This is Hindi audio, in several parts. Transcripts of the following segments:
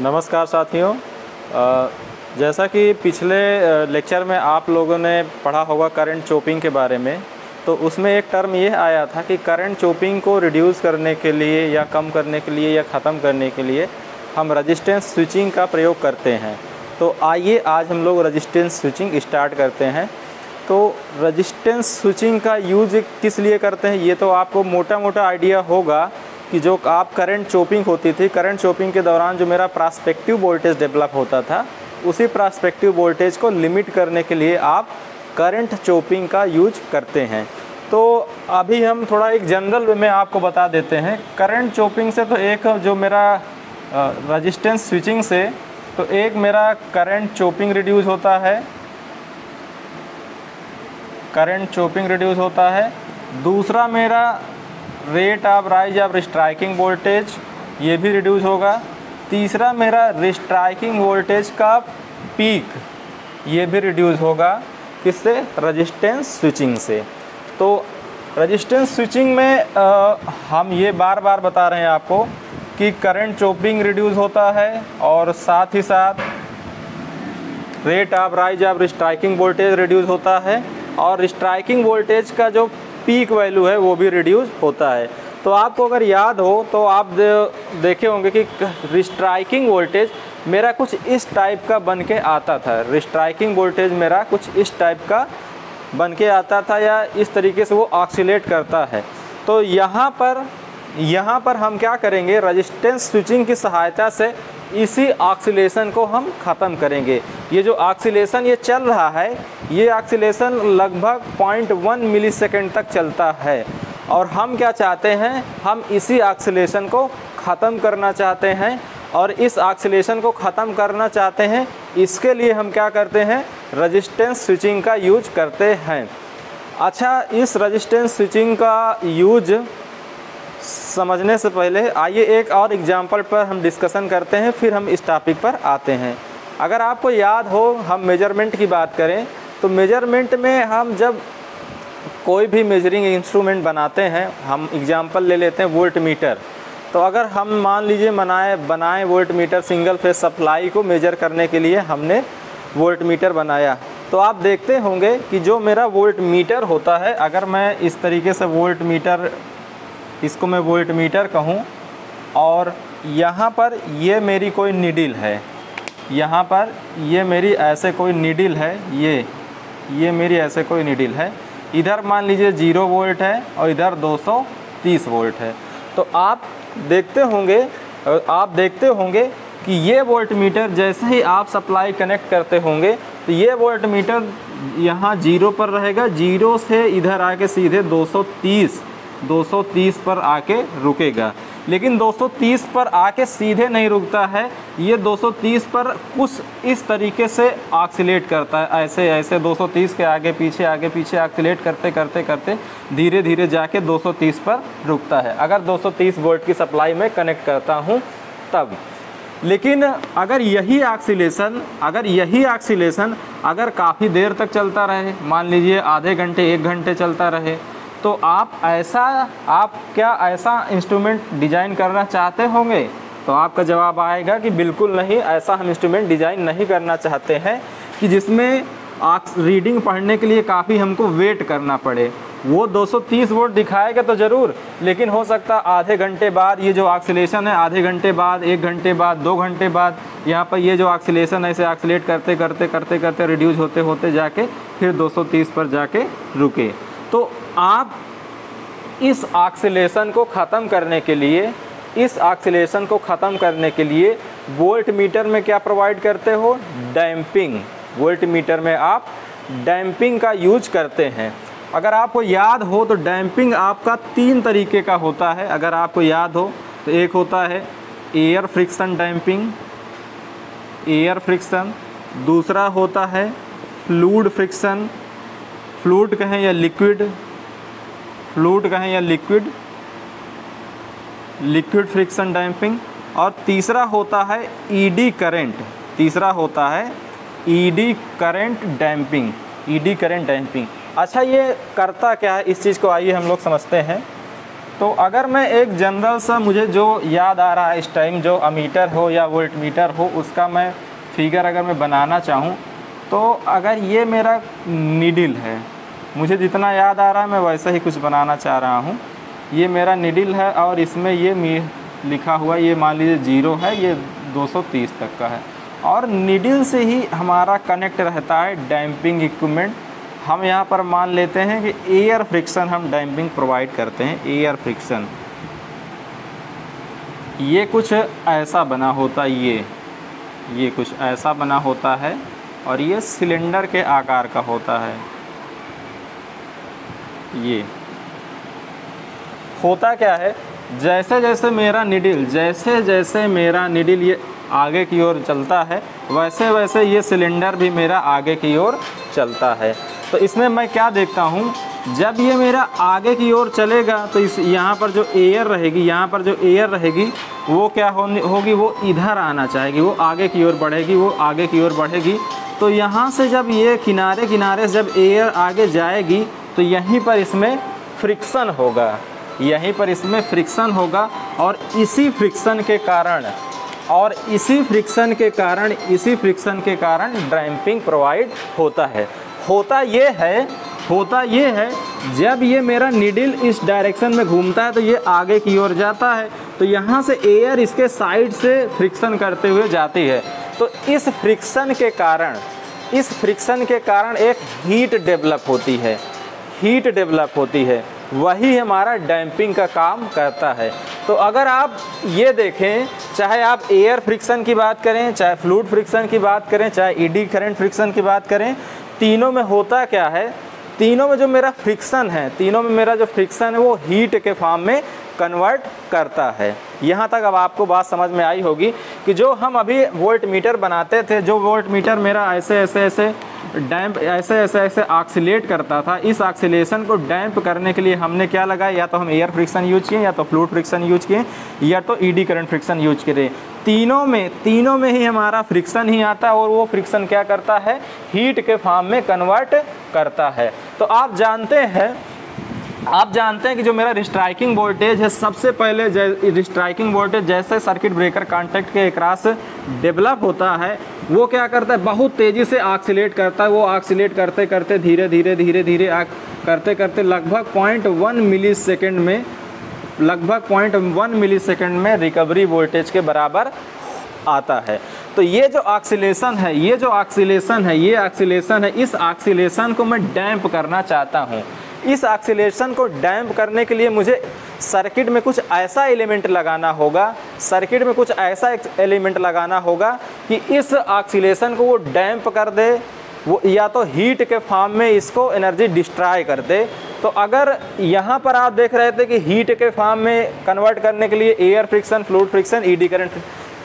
नमस्कार साथियों। जैसा कि पिछले लेक्चर में आप लोगों ने पढ़ा होगा करंट चोपिंग के बारे में तो उसमें एक टर्म ये आया था कि करंट चोपिंग को रिड्यूस करने के लिए या कम करने के लिए या ख़त्म करने के लिए हम रजिस्टेंस स्विचिंग का प्रयोग करते हैं। तो आइए आज हम लोग रजिस्टेंस स्विचिंग स्टार्ट करते हैं। तो रजिस्टेंस स्विचिंग का यूज़ किस लिए करते हैं, ये तो आपको मोटा मोटा आइडिया होगा कि जो आप करंट चोपिंग होती थी करंट चोपिंग के दौरान जो मेरा प्रास्पेक्टिव वोल्टेज डेवलप होता था, उसी प्रास्पेक्टिव वोल्टेज को लिमिट करने के लिए आप करंट चोपिंग का यूज़ करते हैं। तो अभी हम थोड़ा एक जनरल में आपको बता देते हैं। करंट चोपिंग से तो एक जो मेरा रजिस्टेंस स्विचिंग से तो एक मेरा करंट चोपिंग रिड्यूस होता है। करंट चोपिंग रिड्यूस होता है। दूसरा मेरा rate of rise of restriking voltage ये भी रिड्यूस होगा। तीसरा मेरा रिस्ट्राइकिंग वोल्टेज का पीक ये भी रिड्यूस होगा। किससे? रजिस्टेंस स्विचिंग से। तो रजिस्टेंस स्विचिंग में आ, हम ये बार बार बता रहे हैं आपको कि करंट चोपिंग रिड्यूस होता है और साथ ही साथ rate of rise of restriking voltage reduce होता है। और रिस्ट्राइकिंग वोल्टेज का जो पीक वैल्यू है, वो भी रिड्यूस होता है। तो आपको अगर याद हो तो आप देखे होंगे कि रिस्ट्राइकिंग वोल्टेज मेरा कुछ इस टाइप का बन के आता था। रिस्ट्राइकिंग वोल्टेज मेरा कुछ इस टाइप का बन के आता था या इस तरीके से वो ऑक्सीलेट करता है। तो यहाँ पर यहाँ पर हम क्या करेंगे? रजिस्टेंस स्विचिंग की सहायता से इसी ऑक्सीलेशन को हम ख़त्म करेंगे। ये जो ऑक्सीलेशन ये चल रहा है, ये ऑक्सीलेशन लगभग 0.1 मिलीसेकंड तक चलता है। और हम क्या चाहते हैं? हम इसी ऑक्सीलेशन को ख़त्म करना चाहते हैं और इस ऑक्सीलेशन को ख़त्म करना चाहते हैं, इसके लिए हम क्या करते हैं? रजिस्टेंस स्विचिंग का यूज़ करते हैं। अच्छा इस रजिस्टेंस स्विचिंग का यूज़ समझने से पहले आइए एक और एग्ज़ाम्पल पर हम डिस्कशन करते हैं, फिर हम इस टॉपिक पर आते हैं। अगर आपको याद हो, हम मेज़रमेंट की बात करें तो मेज़रमेंट में हम जब कोई भी मेजरिंग इंस्ट्रूमेंट बनाते हैं, हम एग्ज़ाम्पल ले लेते हैं वोल्ट मीटर तो अगर हम मान लीजिए बनाए बनाएँ volt meter single phase supply को मेजर करने के लिए हमने वोल्ट मीटर बनाया तो आप देखते होंगे कि जो मेरा वोल्ट मीटर होता है, अगर मैं इस तरीके से वोल्ट मीटर इसको मैं वोल्ट मीटर कहूँ, और यहाँ पर ये मेरी कोई निडिल है। यहाँ पर ये मेरी ऐसे कोई निडिल है, ये ये मेरी ऐसे कोई निडिल है। इधर मान लीजिए ज़ीरो वोल्ट है, और इधर 230 वोल्ट है। तो आप देखते होंगे, आप देखते होंगे कि ये वोल्ट मीटर जैसे ही आप सप्लाई कनेक्ट करते होंगे तो ये वोल्ट मीटर यहाँ ज़ीरो पर रहेगा, ज़ीरो से इधर आके सीधे 230 230 पर आके रुकेगा। लेकिन 230 पर आके सीधे नहीं रुकता है, ये 230 पर कुछ इस तरीके से ऑक्सीलेट करता है। ऐसे ऐसे 230 के आगे, पीछे आगे, पीछे ऑक्सीलेट करते करते करते धीरे धीरे जाके 230 पर रुकता है। अगर 230 वोल्ट की सप्लाई में कनेक्ट करता हूँ, तब। लेकिन अगर यही ऑक्सीलेशन, अगर यही ऑक्सीलेशन अगर काफ़ी देर तक चलता रहे, मान लीजिए आधे घंटे, एक घंटे चलता रहे तो आप ऐसा, आप क्या ऐसा इंस्ट्रूमेंट डिज़ाइन करना चाहते होंगे? तो आपका जवाब आएगा कि बिल्कुल नहीं, ऐसा हम इंस्ट्रूमेंट डिज़ाइन नहीं करना चाहते हैं कि जिसमें रीडिंग पढ़ने के लिए काफ़ी हमको वेट करना पड़े। वो 230 वोल्ट दिखाएगा तो ज़रूर, लेकिन हो सकता आधे घंटे बाद ये जो ऑक्सीलेशन है, आधे घंटे बाद, एक घंटे बाद, दो घंटे बाद, यहाँ पर ये जो ऑक्सीलेशन है, इसे ऑक्सीलेट करते करते करते करते रिड्यूस होते होते जाके फिर 230 पर जाके रुके। तो आप इस ऑक्सीलेशन को ख़त्म करने के लिए, इस ऑक्सीलेशन को ख़त्म करने के लिए वोल्ट मीटर में क्या प्रोवाइड करते हो? डैम्पिंग वोल्ट मीटर में आप डैम्पिंग का यूज़ करते हैं। अगर आपको याद हो तो डैम्पिंग आपका तीन तरीके का होता है। अगर आपको याद हो तो एक होता है air friction damping air friction दूसरा होता है फ्लूड फ्रिक्शन फ्लूड कहें या लिक्विड फ्लूड कहें या लिक्विड लिक्विड फ्रिक्शन डैम्पिंग और तीसरा होता है ईडी करंट, तीसरा होता है eddy current damping eddy current damping अच्छा ये करता क्या है? इस चीज़ को आइए हम लोग समझते हैं। तो अगर मैं एक जनरल सा मुझे जो याद आ रहा है इस टाइम, जो अमीटर हो या वोल्ट मीटर हो, उसका मैं फिगर अगर मैं बनाना चाहूँ तो अगर ये मेरा नीडल है मुझे जितना याद आ रहा है, मैं वैसा ही कुछ बनाना चाह रहा हूँ। ये मेरा निडिल है और इसमें ये लिखा हुआ ये मान लीजिए ज़ीरो है, ये 230 तक का है। और निडिल से ही हमारा कनेक्ट रहता है डैम्पिंग इक्विपमेंट। हम यहाँ पर मान लेते हैं कि एयर फ्रिक्शन हम डैम्पिंग प्रोवाइड करते हैं, एयर फ्रिक्शन। ये कुछ ऐसा बना होता, ये ये कुछ ऐसा बना होता है और ये सिलेंडर के आकार का होता है। ये। होता क्या है? जैसे जैसे मेरा निडिल, जैसे जैसे मेरा निडिल ये आगे की ओर चलता है, वैसे वैसे ये सिलेंडर भी मेरा आगे की ओर चलता है। तो इसमें मैं क्या देखता हूँ? जब ये मेरा आगे की ओर चलेगा तो इस यहाँ पर जो एयर रहेगी, यहाँ पर जो एयर रहेगी, वो क्या होगी? वो इधर आना चाहेगी, वो आगे की ओर बढ़ेगी, वो आगे की ओर बढ़ेगी। तो यहाँ से जब ये किनारे किनारे जब एयर आगे जाएगी तो यहीं पर इसमें फ्रिक्शन होगा। यहीं पर इसमें फ्रिक्शन होगा और इसी फ्रिक्शन के कारण, और इसी फ्रिक्शन के कारण, इसी फ्रिक्शन के कारण ड्रैम्पिंग प्रोवाइड होता है। होता ये है, होता ये है, जब ये मेरा नीडल इस डायरेक्शन में घूमता है तो ये आगे की ओर जाता है तो यहाँ से एयर इसके साइड से फ्रिक्शन करते हुए जाती है। तो इस फ्रिक्शन के कारण, इस फ्रिक्शन के कारण एक हीट डेवलप होती है। हीट डेवलप होती है, वही हमारा डैम्पिंग का काम करता है। तो अगर आप ये देखें, चाहे आप एयर फ्रिक्शन की बात करें, चाहे फ्लूड फ्रिक्शन की बात करें, चाहे ईडी करंट फ्रिक्शन की बात करें, तीनों में होता क्या है? तीनों में जो मेरा फ्रिक्शन है, तीनों में मेरा जो फ्रिक्शन है, वो हीट के फॉर्म में कन्वर्ट करता है। यहाँ तक अब आपको बात समझ में आई होगी कि जो हम अभी वोल्ट मीटर बनाते थे, जो वोल्ट मीटर मेरा ऐसे ऐसे ऐसे डैम्प, ऐसे ऐसे ऐसे ऑक्सीलेट करता था। इस ऑक्सीलेशन को डैम्प करने के लिए हमने क्या लगाया? या तो हम एयर फ्रिक्शन यूज़ किए, या तो फ्लूड फ्रिक्शन यूज़ किए, या तो ईडी करंट फ्रिक्शन यूज़ करें तीनों में तीनों में ही हमारा फ्रिक्शन ही आता है, और वो फ्रिक्शन क्या करता है? हीट के फॉर्म में कन्वर्ट करता है। तो आप जानते हैं, आप जानते हैं कि जो मेरा रिस्ट्राइकिंग वोल्टेज है, सबसे पहले रिस्ट्राइकिंग वोल्टेज जैसे सर्किट ब्रेकर कॉन्टेक्ट के क्रॉस डेवलप होता है वो क्या करता है? बहुत तेज़ी से ऑक्सीलेट करता है, वो ऑक्सीलेट करते करते धीरे धीरे धीरे धीरे करते करते लगभग पॉइंट वन मिली सेकेंड में, लगभग पॉइंट वन मिली सेकेंड में रिकवरी वोल्टेज के बराबर आता है। तो ये जो ऑक्सीलेशन है, ये जो ऑक्सीलेशन है, ये ऑक्सीलेशन है, इस ऑक्सीलेशन को मैं डैम्प करना चाहता हूँ। इस ऑक्सीलेशन को डैम्प करने के लिए मुझे सर्किट में कुछ ऐसा एलिमेंट लगाना होगा, सर्किट में कुछ ऐसा एलिमेंट लगाना होगा कि इस ऑक्सीलेशन को वो डैम्प कर दे, वो या तो हीट के फॉर्म में इसको एनर्जी डिस्ट्रॉय कर दे। तो अगर यहाँ पर आप देख रहे थे कि हीट के फॉर्म में कन्वर्ट करने के लिए air friction fluid friction, eddy current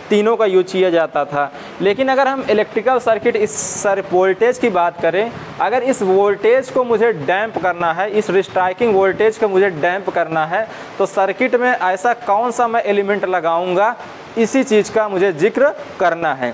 तीनों का यूज़ किया जाता था। लेकिन अगर हम इलेक्ट्रिकल सर्किट इस सर वोल्टेज की बात करें, अगर इस वोल्टेज को मुझे डैम्प करना है, इस रिस्ट्राइकिंग वोल्टेज को मुझे डैम्प करना है तो सर्किट में ऐसा कौन सा मैं एलिमेंट लगाऊँगा, इसी चीज़ का मुझे ज़िक्र करना है।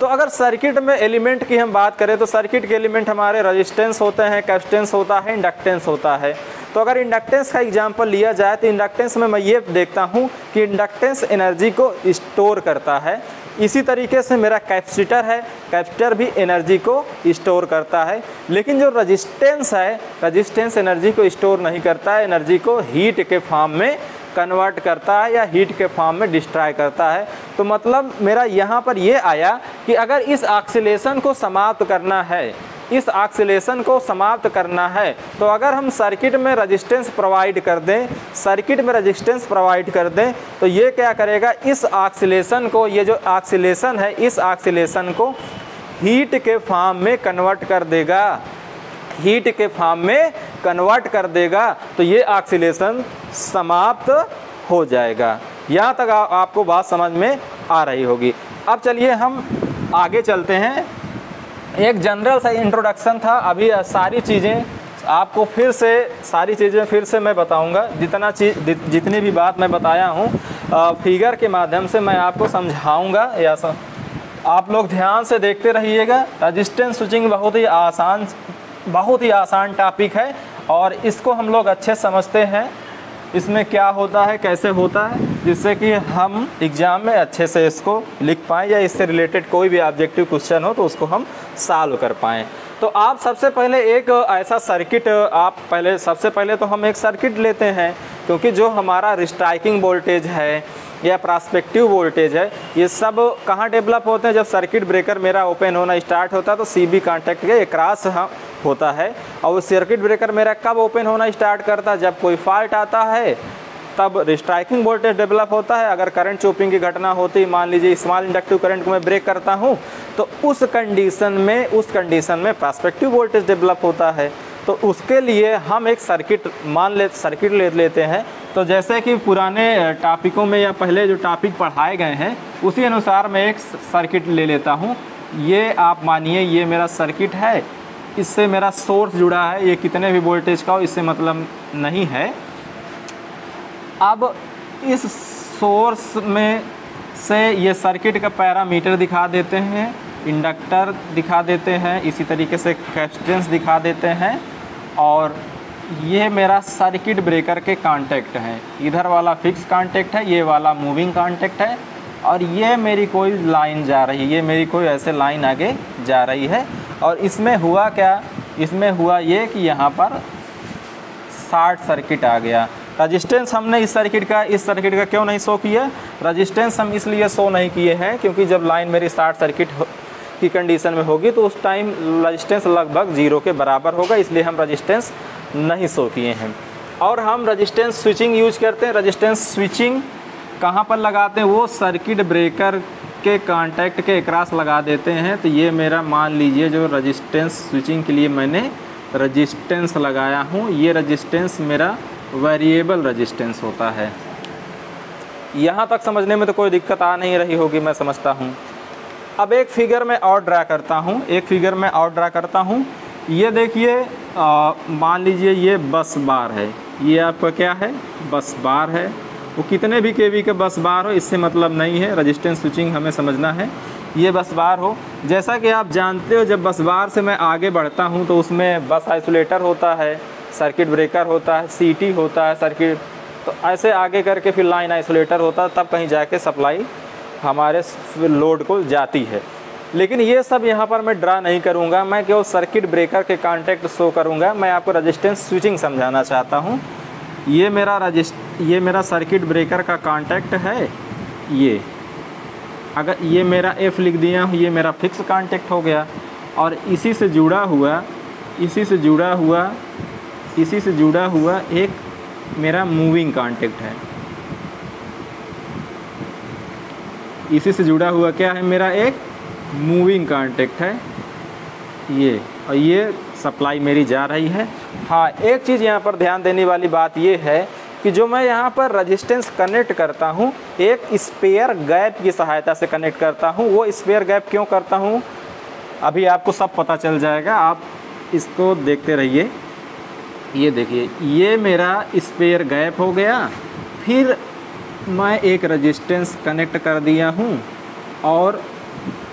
तो अगर सर्किट में एलिमेंट की हम बात करें तो सर्किट के एलिमेंट हमारे रजिस्टेंस होते हैं कैप्टेंस होता है इंडक्टेंस होता है। तो अगर इंडक्टेंस का एग्ज़ाम्पल लिया जाए तो इंडक्टेंस में मैं ये देखता हूँ कि इंडक्टेंस एनर्जी को स्टोर करता है। इसी तरीके से मेरा कैपेसिटर है कैपेसिटर भी एनर्जी को स्टोर करता है। लेकिन जो रजिस्टेंस है रजिस्टेंस एनर्जी को स्टोर नहीं करता है एनर्जी को हीट के फॉर्म में कन्वर्ट करता है या हीट के फॉर्म में डिस्ट्रॉय करता है। तो मतलब मेरा यहाँ पर ये आया कि अगर इस ऑक्सीलेशन को समाप्त करना है इस ऑक्सीलेशन को समाप्त करना है। तो अगर हम सर्किट में रजिस्टेंस प्रोवाइड कर दें सर्किट में रजिस्टेंस प्रोवाइड कर दें तो ये क्या करेगा? इस ऑक्सीलेशन को ये जो ऑक्सीलेशन है इस ऑक्सीलेशन को हीट के फार्म में कन्वर्ट कर देगा। हीट के फार्म में कन्वर्ट कर देगा तो ये ऑक्सीलेशन समाप्त हो जाएगा। यहाँ तक आ, आपको बात समझ में आ रही होगी। अब चलिए हम आगे चलते हैं। एक जनरल सा इंट्रोडक्शन था। अभी सारी चीज़ें आपको फिर से, सारी चीज़ें फिर से मैं बताऊँगा। जितना चीज़ जितनी भी बात मैं बताया हूँ फिगर के माध्यम से मैं आपको समझाऊँगा। या सम... आप लोग ध्यान से देखते रहिएगा। रजिस्टेंस स्विचिंग बहुत ही आसान, बहुत ही आसान टॉपिक है और इसको हम लोग अच्छे समझते हैं। इसमें क्या होता है, कैसे होता है, जिससे कि हम एग्ज़ाम में अच्छे से इसको लिख पाएँ या इससे रिलेटेड कोई भी ऑब्जेक्टिव क्वेश्चन हो तो उसको हम सॉल्व कर पाएँ। तो आप सबसे पहले एक ऐसा सर्किट आप पहले, सबसे पहले तो हम एक सर्किट लेते हैं, क्योंकि जो हमारा रिस्ट्राइकिंग वोल्टेज है या प्रॉस्पेक्टिव वोल्टेज है, ये सब कहाँ डेवलप होते हैं? जब सर्किट ब्रेकर मेरा ओपन होना स्टार्ट होता है तो सी बी कॉन्टैक्ट के क्रॉस होता है। और सर्किट ब्रेकर मेरा कब ओपन होना स्टार्ट करता है? जब कोई फॉल्ट आता है, तब रिस्ट्राइकिंग वोल्टेज डेवलप होता है। अगर करंट चोपिंग की घटना होती, मान लीजिए स्मॉल इंडक्टिव करंट को मैं ब्रेक करता हूँ तो उस कंडीशन में, उस कंडीशन में प्रॉस्पेक्टिव वोल्टेज डेवलप होता है। तो उसके लिए हम एक सर्किट मान ले सर्किट ले लेते हैं। तो जैसे कि पुराने टॉपिकों में या पहले जो टॉपिक पढ़ाए गए हैं, उसी अनुसार मैं एक सर्किट ले लेता हूँ। ये आप मानिए, ये मेरा सर्किट है। इससे मेरा सोर्स जुड़ा है, ये कितने भी वोल्टेज का हो, इससे मतलब नहीं है। अब इस सोर्स में से ये सर्किट का पैरामीटर दिखा देते हैं, इंडक्टर दिखा देते हैं, इसी तरीके से कैपेसिटेंस दिखा देते हैं, और ये मेरा सर्किट ब्रेकर के कांटेक्ट हैं। इधर वाला फिक्स कांटेक्ट है, ये वाला मूविंग कांटेक्ट है और ये मेरी कोई लाइन जा रही है ये मेरी कोई ऐसे लाइन आगे जा रही है। और इसमें हुआ क्या? इसमें हुआ ये कि यहाँ पर शार्ट सर्किट आ गया। रजिस्टेंस हमने इस सर्किट का, इस सर्किट का क्यों नहीं शो किया? रजिस्टेंस हम इसलिए शो नहीं किए हैं क्योंकि जब लाइन मेरी शार्ट सर्किट की कंडीशन में होगी तो उस टाइम रजिस्टेंस लगभग ज़ीरो के बराबर होगा, इसलिए हम रजिस्टेंस नहीं शो किए हैं। और हम रजिस्टेंस स्विचिंग यूज़ करते हैं। रजिस्टेंस स्विचिंग कहाँ पर लगाते हैं? वो सर्किट ब्रेकर के कांटेक्ट के क्रॉस लगा देते हैं। तो ये मेरा मान लीजिए जो रजिस्टेंस स्विचिंग के लिए मैंने रजिस्टेंस लगाया हूँ, ये रजिस्टेंस मेरा वेरिएबल रजिस्टेंस होता है। यहाँ तक समझने में तो कोई दिक्कत आ नहीं रही होगी, मैं समझता हूँ। अब एक फिगर में और ड्रा करता हूँ, एक फिगर में और ड्रा करता हूँ। ये देखिए मान लीजिए ये बस बार है। ये आपका क्या है? बस बार है। वो कितने भी के का बस बार हो, इससे मतलब नहीं है। रजिस्टेंस स्विचिंग हमें समझना है। ये बस बार हो। जैसा कि आप जानते हो, जब बस बार से मैं आगे बढ़ता हूँ तो उसमें बस आइसोलेटर होता है सर्किट ब्रेकर होता है सीटी होता है सर्किट तो ऐसे आगे करके फिर लाइन आइसोलेटर होता है, तब कहीं जाके सप्लाई हमारे लोड को जाती है। लेकिन ये सब यहाँ पर मैं ड्रा नहीं करूँगा। मैं केवल सर्किट ब्रेकर के कॉन्टेक्ट शो करूँगा। मैं आपको रजिस्टेंस स्विचिंग समझाना चाहता हूँ। ये मेरा रजिस्ट ये मेरा सर्किट ब्रेकर का कॉन्टेक्ट है। ये। अगर ये मेरा एफ़ लिख दिया, ये मेरा फिक्स कॉन्टेक्ट हो गया। और इसी से जुड़ा हुआ, इसी से जुड़ा हुआ, इसी से जुड़ा हुआ एक मेरा मूविंग कॉन्टेक्ट है। इसी से जुड़ा हुआ क्या है मेरा एक? मूविंग कॉन्टेक्ट है। ये। और ये सप्लाई मेरी जा रही है। हाँ एक चीज़ यहाँ पर ध्यान देने वाली बात ये है कि जो मैं यहाँ पर रजिस्टेंस कनेक्ट करता हूँ, एक स्पेयर गैप की सहायता से कनेक्ट करता हूँ, वो स्पेयर गैप क्यों करता हूँ? अभी आपको सब पता चल जाएगा, आप इसको देखते रहिए। ये देखिए, ये मेरा स्पेयर गैप हो गया, फिर मैं एक रजिस्टेंस कनेक्ट कर दिया हूँ, और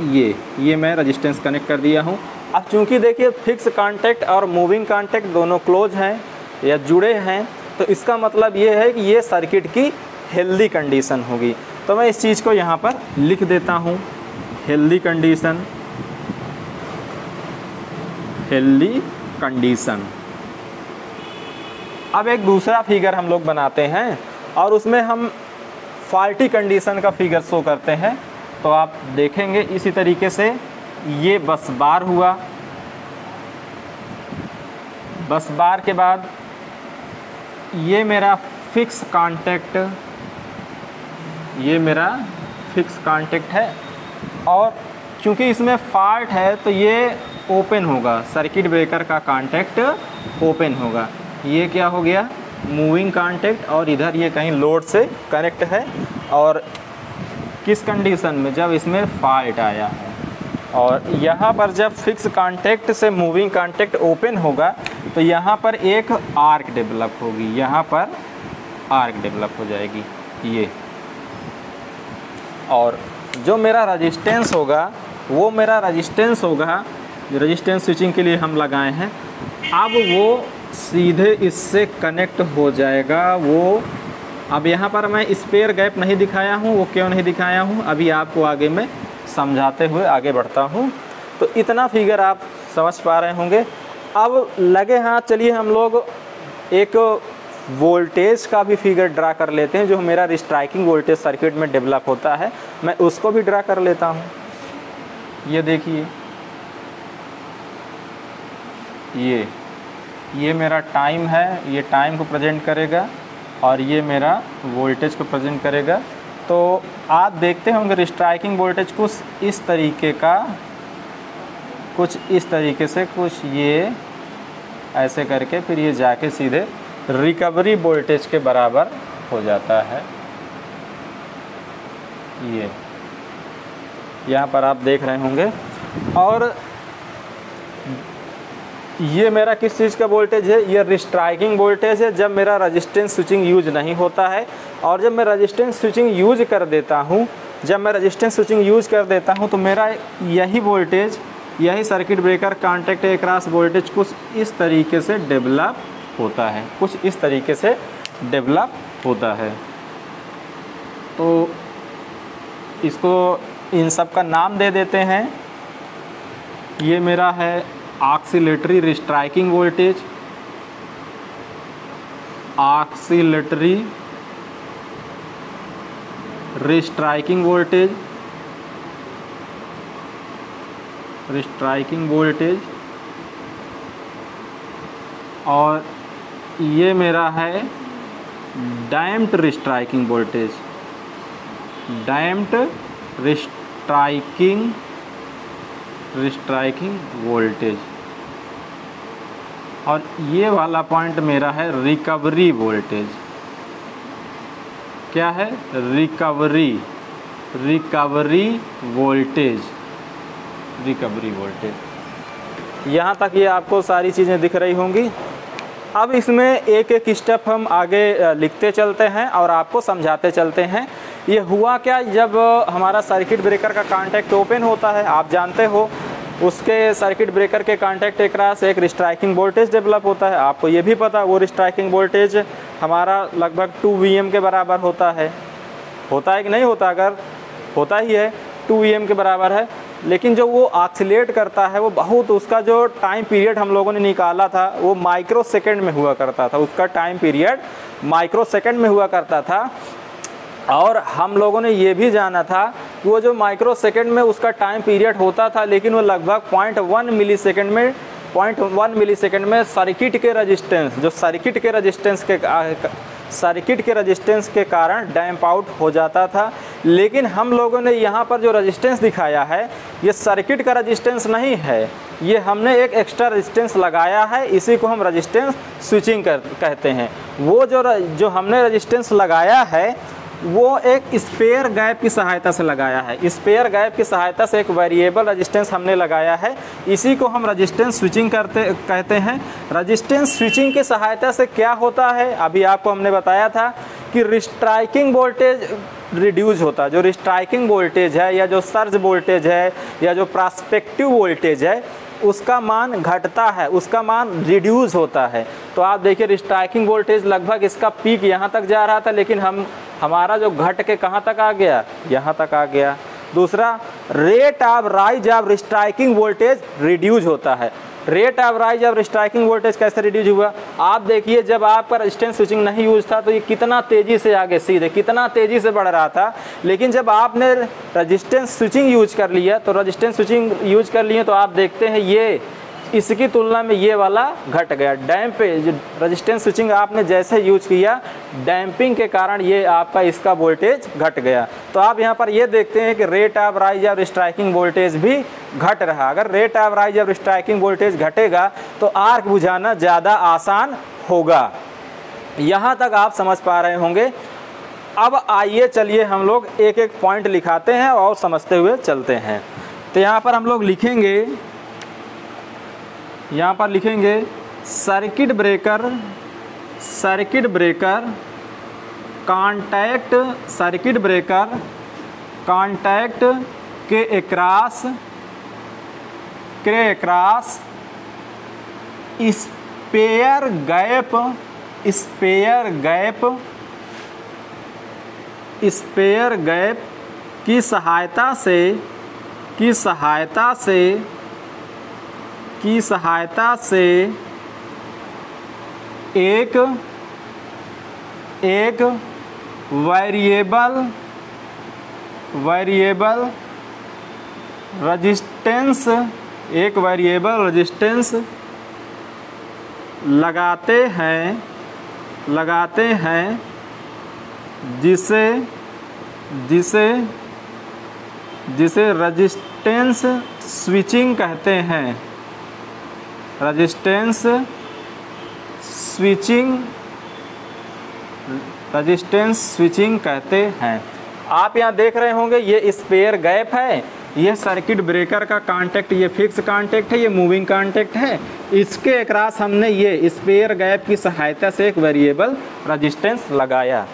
ये ये मैं रजिस्टेंस कनेक्ट कर दिया हूँ। अब चूँकि देखिए फिक्स कांटेक्ट और मूविंग कांटेक्ट दोनों क्लोज हैं या जुड़े हैं तो इसका मतलब ये है कि ये सर्किट की हेल्दी कंडीशन होगी। तो मैं इस चीज़ को यहाँ पर लिख देता हूँ। हेल्दी कंडीशन हेल्दी कंडीशन अब एक दूसरा फिगर हम लोग बनाते हैं और उसमें हम फाल्टी कंडीशन का फिगर शो करते हैं। तो आप देखेंगे इसी तरीके से। ये बस बार हुआ। बस बार के बाद ये मेरा फिक्स कांटेक्ट ये मेरा फिक्स कांटेक्ट है। और क्योंकि इसमें फॉल्ट है तो ये ओपन होगा। सर्किट ब्रेकर का कांटेक्ट ओपन होगा। ये क्या हो गया? मूविंग कांटेक्ट और इधर ये कहीं लोड से कनेक्ट है। और किस कंडीशन में? जब इसमें फॉल्ट आया। है और यहाँ पर जब फिक्स कांटेक्ट से मूविंग कांटेक्ट ओपन होगा तो यहाँ पर एक आर्क डेवलप होगी। यहाँ पर आर्क डेवलप हो जाएगी। ये। और जो मेरा रजिस्टेंस होगा, वो मेरा रजिस्टेंस होगा। जो रजिस्टेंस स्विचिंग के लिए हम लगाए हैं। अब वो सीधे इससे कनेक्ट हो जाएगा। वो अब यहाँ पर मैं स्पेयर गैप नहीं दिखाया हूँ, वो क्यों नहीं दिखाया हूँ? अभी आपको आगे मैं समझाते हुए आगे बढ़ता हूँ। तो इतना फिगर आप समझ पा रहे होंगे। अब लगे हाथ चलिए हम लोग एक वोल्टेज का भी फिगर ड्रा कर लेते हैं, जो मेरा रिस्ट्राइकिंग वोल्टेज सर्किट में डेवलप होता है। मैं उसको भी ड्रा कर लेता हूँ। ये देखिए। ये ये मेरा टाइम है, ये टाइम को प्रेजेंट करेगा और ये मेरा वोल्टेज को प्रेजेंट करेगा। तो आप देखते होंगे स्ट्राइकिंग वोल्टेज कुछ इस तरीके का, कुछ इस तरीके से, कुछ ये ऐसे करके फिर ये जाके सीधे रिकवरी वोल्टेज के बराबर हो जाता है। ये, यहाँ पर आप देख रहे होंगे। और ये मेरा किस चीज़ का वोल्टेज है? ये रिस्ट्राइकिंग वोल्टेज है, जब मेरा रजिस्टेंस स्विचिंग यूज़ नहीं होता है और जब मैं रजिस्टेंस स्विचिंग यूज़ कर देता हूँ, जब मैं रजिस्टेंस स्विचिंग यूज़ कर देता हूँ तो मेरा यही वोल्टेज यही circuit breaker contact cross voltage कुछ इस तरीके से डेवलप होता है। कुछ इस तरीके से डेवलप होता है। तो इसको इन सब का नाम दे देते हैं। ये मेरा है oscillatory restriking voltage, oscillatory restriking voltage restriking voltage, और ये मेरा है damped restriking voltage. Damped restriking restriking voltage. और ये वाला पॉइंट मेरा है रिकवरी वोल्टेज क्या है? Recovery recovery voltage recovery voltage यहाँ तक ये आपको सारी चीज़ें दिख रही होंगी। अब इसमें एक एक स्टेप हम आगे लिखते चलते हैं और आपको समझाते चलते हैं। ये हुआ क्या? जब हमारा सर्किट ब्रेकर का कांटेक्ट ओपन होता है, आप जानते हो उसके सर्किट ब्रेकर के कांटेक्ट क्रॉस एक रिस्ट्राइकिंग वोल्टेज डेवलप होता है। आपको ये भी पता, वो रिस्ट्राइकिंग वोल्टेज हमारा लगभग टू वी के बराबर होता है। होता है कि नहीं होता? अगर होता ही है टू वी के बराबर है। लेकिन जो वो ऑक्सीलेट करता है, वो बहुत उसका जो टाइम पीरियड हम लोगों ने निकाला था, वो माइक्रो सेकेंड में हुआ करता था। उसका टाइम पीरियड माइक्रो सेकेंड में हुआ करता था। और हम लोगों ने ये भी जाना था वो जो माइक्रो सेकेंड में उसका टाइम पीरियड होता था, लेकिन वो लगभग पॉइंट वन मिली सेकेंड में, पॉइंट वन मिली सेकेंड में सर्किट के रजिस्टेंस जो सर्किट के रजिस्टेंस के सर्किट के रजिस्टेंस के कारण डैम्प आउट हो जाता था। लेकिन हम लोगों ने यहाँ पर जो रजिस्टेंस दिखाया है, ये सर्किट का रजिस्टेंस नहीं है। ये हमने एक एक्स्ट्रा रजिस्टेंस लगाया है, इसी को हम रजिस्टेंस स्विचिंग कर, कहते हैं। वो जो जो हमने रजिस्टेंस लगाया है वो एक स्पेयर गैप की सहायता से लगाया है। स्पेयर गैप की सहायता से एक वेरिएबल रजिस्टेंस हमने लगाया है। इसी को हम रजिस्टेंस स्विचिंग करते, कहते हैं। रजिस्टेंस स्विचिंग की सहायता से क्या होता है? अभी आपको हमने बताया था कि रिस्ट्राइकिंग वोल्टेज रिड्यूज होता है। जो रिस्ट्राइकिंग वोल्टेज है या जो सर्ज वोल्टेज है या जो प्रास्पेक्टिव वोल्टेज है उसका मान घटता है, उसका मान रिड्यूज़ होता है। तो आप देखिए रिस्ट्राइकिंग वोल्टेज लगभग इसका पीक यहाँ तक जा रहा था, लेकिन हम, हमारा जो घट के कहाँ तक आ गया? यहाँ तक आ गया। दूसरा rate of rise of restriking voltage reduce होता है। Rate of rise of striking voltage कैसे रिड्यूज हुआ? आप देखिए, जब आपका रजिस्टेंस स्विचिंग नहीं यूज़ था तो ये कितना तेज़ी से आगे, सीधे, कितना तेज़ी से बढ़ रहा था। लेकिन जब आपने रजिस्टेंस स्विचिंग यूज़ कर लिया तो रजिस्टेंस स्विचिंग यूज़ कर लिए तो आप देखते हैं ये इसकी तुलना में ये वाला घट गया। डैम्प रजिस्टेंस स्विचिंग आपने जैसे यूज़ किया, डैम्पिंग के कारण ये आपका इसका वोल्टेज घट गया। तो आप यहाँ पर ये देखते हैं कि rate of rise of striking voltage भी घट रहा। अगर rate of rise of striking voltage घटेगा तो आर्क बुझाना ज़्यादा आसान होगा। यहाँ तक आप समझ पा रहे होंगे। अब आइए चलिए हम लोग एक एक पॉइंट लिखाते हैं और समझते हुए चलते हैं। तो यहाँ पर हम लोग लिखेंगे यहाँ पर लिखेंगे circuit breaker circuit breaker contact circuit breaker contact के एक्रॉस के across spare gap spare gap spare gap की सहायता से, की सहायता से की सहायता से एक एक वेरिएबल वेरिएबल रजिस्टेंस एक वेरिएबल रजिस्टेंस लगाते हैं लगाते हैं, जिसे जिसे जिसे रजिस्टेंस स्विचिंग कहते हैं। रजिस्टेंस स्विचिंग रजिस्टेंस स्विचिंग कहते हैं। आप यहाँ देख रहे होंगे, ये स्पेयर गैप है, ये सर्किट ब्रेकर का कांटेक्ट ये फिक्स कांटेक्ट है, ये मूविंग कांटेक्ट है। इसके अक्रॉस हमने ये स्पेयर गैप की सहायता से एक वेरिएबल रजिस्टेंस लगाया।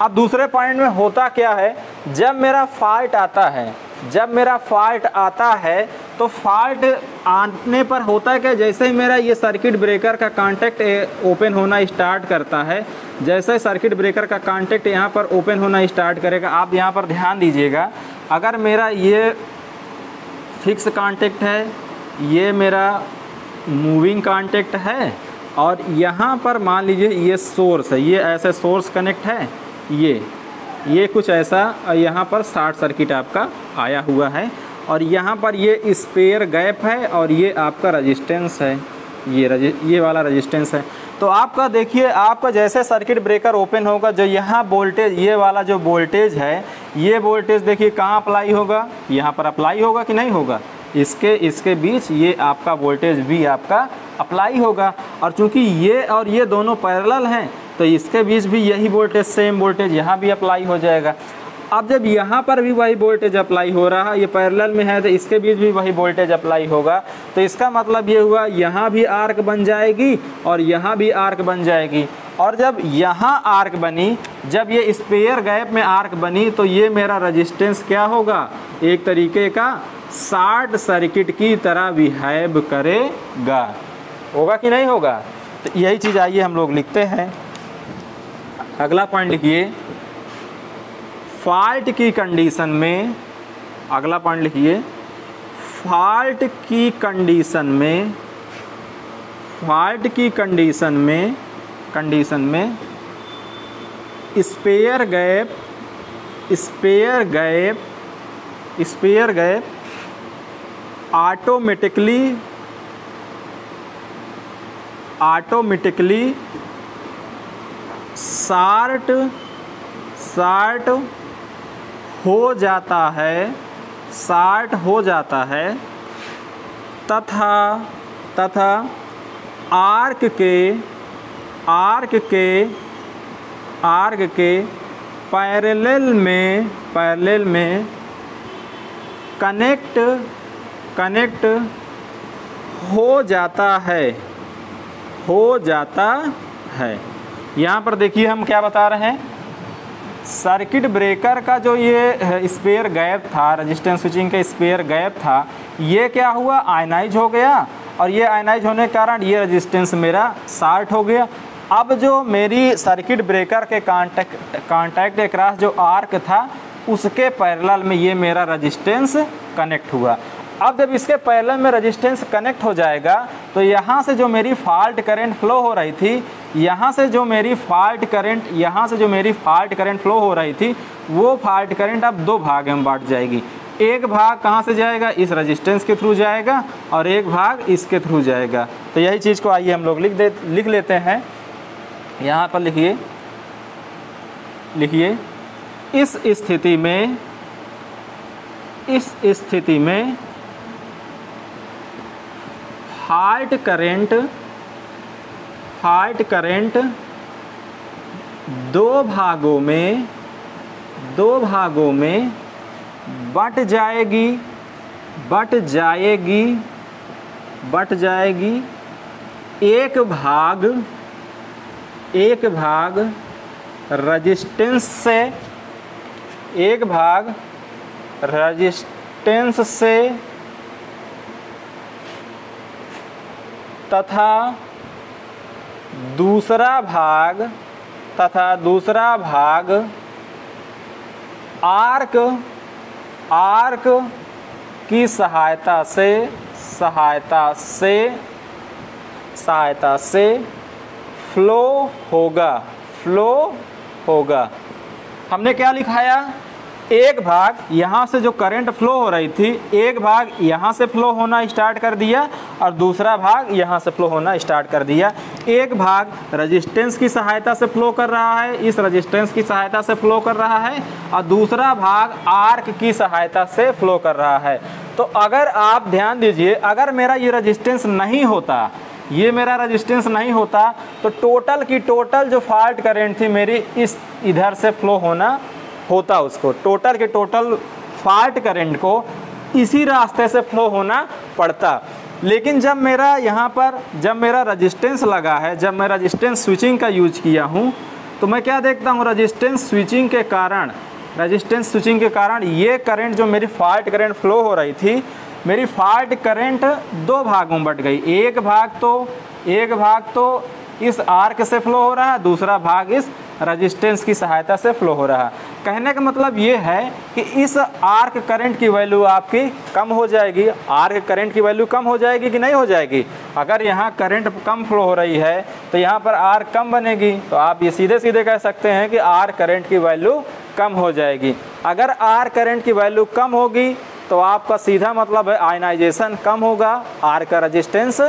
अब दूसरे पॉइंट में होता क्या है, जब मेरा फॉल्ट आता है जब मेरा फॉल्ट आता है तो फॉल्ट आने पर होता है कि जैसे ही मेरा ये सर्किट ब्रेकर का कांटेक्ट ओपन होना स्टार्ट करता है, जैसे सर्किट ब्रेकर का कांटेक्ट यहाँ पर ओपन होना स्टार्ट करेगा, आप यहाँ पर ध्यान दीजिएगा, अगर मेरा ये फिक्स कांटेक्ट है, ये मेरा मूविंग कांटेक्ट है, और यहाँ पर मान लीजिए ये सोर्स है, ये ऐसे सोर्स कनेक्ट है, ये। ये कुछ ऐसा यहाँ पर शार्ट सर्किट आपका आया हुआ है। और यहाँ पर ये स्पेयर गैप है और ये आपका रजिस्टेंस है। ये रजि, ये वाला रजिस्टेंस है। तो आपका देखिए, आपका जैसे सर्किट ब्रेकर ओपन होगा, जो यहाँ वोल्टेज, ये वाला जो वोल्टेज है, ये वोल्टेज देखिए कहाँ अप्लाई होगा? यहाँ पर अप्लाई होगा कि नहीं होगा? इसके इसके बीच ये आपका वोल्टेज भी आपका अप्लाई होगा। और चूँकि ये और ये दोनों पैरेलल हैं तो इसके बीच भी यही वोल्टेज सेम वोल्टेज यहाँ भी अप्लाई हो जाएगा। अब जब यहाँ पर भी वही वोल्टेज अप्लाई हो रहा है, ये पैरेलल में है तो इसके बीच भी वही वोल्टेज अप्लाई होगा। तो इसका मतलब ये हुआ, यहाँ भी आर्क बन जाएगी और यहाँ भी आर्क बन जाएगी। और जब यहाँ आर्क बनी, जब ये स्पेयर गैप में आर्क बनी तो ये मेरा रजिस्टेंस क्या होगा? एक तरीके का शार्ट सर्किट की तरह बिहेव करेगा। होगा कि नहीं होगा? तो यही चीज़ आइए हम लोग लिखते हैं। अगला पॉइंट लिखिए। फॉल्ट की कंडीशन में, अगला पॉइंट लिखिए। फॉल्ट की कंडीशन में फॉल्ट की कंडीशन में कंडीशन में spare gap spare gap spare gap automatically automatically short short हो जाता है शार्ट हो जाता है, तथा तथा आर्क के आर्क के आर्क के पैरेलल में पैरेलल में कनेक्ट कनेक्ट हो जाता है, हो जाता है। यहाँ पर देखिए हम क्या बता रहे हैं। सर्किट ब्रेकर का जो ये स्पेयर गैप था, रजिस्टेंस स्विचिंग का स्पेयर गैप था, ये क्या हुआ? आयनाइज हो गया और ये आयनाइज होने के कारण ये रजिस्टेंस मेरा शार्ट हो गया। अब जो मेरी सर्किट ब्रेकर के कांटेक्ट कांटेक्ट के क्रॉस जो आर्क था, उसके पैरेलल में ये मेरा रजिस्टेंस कनेक्ट हुआ। अब जब इसके पैरेलल में रजिस्टेंस कनेक्ट हो जाएगा तो यहाँ से जो मेरी फॉल्ट करंट फ्लो हो रही थी, यहाँ से जो मेरी फॉल्ट करंट यहाँ से जो मेरी फॉल्ट करंट फ्लो हो रही थी, वो फॉल्ट करंट अब दो भाग में बांट जाएगी। एक भाग कहाँ से जाएगा? इस रजिस्टेंस के थ्रू जाएगा और एक भाग इसके थ्रू जाएगा। तो यही चीज़ को आइए हम लोग लिख दे, लिख लेते हैं। यहाँ पर लिखिए लिखिए, इस स्थिति में, इस स्थिति में हार्ट करेंट हार्ट करेंट दो भागों में, दो भागों में बट जाएगी बट जाएगी बट जाएगी। एक भाग एक भाग रजिस्टेंस से, एक भाग रजिस्टेंस से तथा दूसरा भाग तथा दूसरा भाग आर्क आर्क की सहायता से सहायता से सहायता से फ्लो होगा फ्लो होगा। हमने क्या लिखाया? एक भाग यहाँ से जो करंट फ्लो हो रही थी, एक भाग यहाँ से फ्लो होना स्टार्ट कर दिया और दूसरा भाग यहाँ से फ्लो होना स्टार्ट कर दिया। एक भाग रजिस्टेंस की सहायता से फ्लो कर रहा है, इस रजिस्टेंस की सहायता से फ्लो कर रहा है और दूसरा भाग आर्क की सहायता से फ्लो कर रहा है। तो अगर आप ध्यान दीजिए, अगर मेरा ये रजिस्टेंस नहीं होता, ये मेरा रजिस्टेंस नहीं होता तो टोटल की टोटल जो फॉल्ट करेंट थी मेरी इस इधर से फ्लो होना होता उसको। टोटल के टोटल फॉल्ट करंट को इसी रास्ते से फ्लो होना पड़ता। लेकिन जब मेरा यहाँ पर, जब मेरा रजिस्टेंस लगा है, जब मैं रजिस्टेंस स्विचिंग का यूज़ किया हूँ तो मैं क्या देखता हूँ? रजिस्टेंस स्विचिंग के कारण रजिस्टेंस स्विचिंग के कारण ये करंट जो मेरी फाल्ट करंट फ्लो हो रही थी, मेरी फाल्ट करंट दो भागों में बट गई। एक भाग तो एक भाग तो इस आर्क से फ्लो हो रहा है दूसरा भाग इस रजिस्टेंस की सहायता से फ्लो हो रहा। है कहने का मतलब ये है कि इस आर्क करंट की वैल्यू आपकी कम हो जाएगी। आर्क करंट की वैल्यू कम हो जाएगी कि नहीं हो जाएगी? अगर यहाँ करंट कम फ्लो हो रही है तो यहाँ पर आर कम बनेगी। तो आप ये सीधे सीधे कह सकते हैं कि आर करंट की वैल्यू कम हो जाएगी। अगर आर करंट की वैल्यू कम होगी तो आपका सीधा मतलब है आयनाइजेशन कम होगा आर का रजिस्टेंस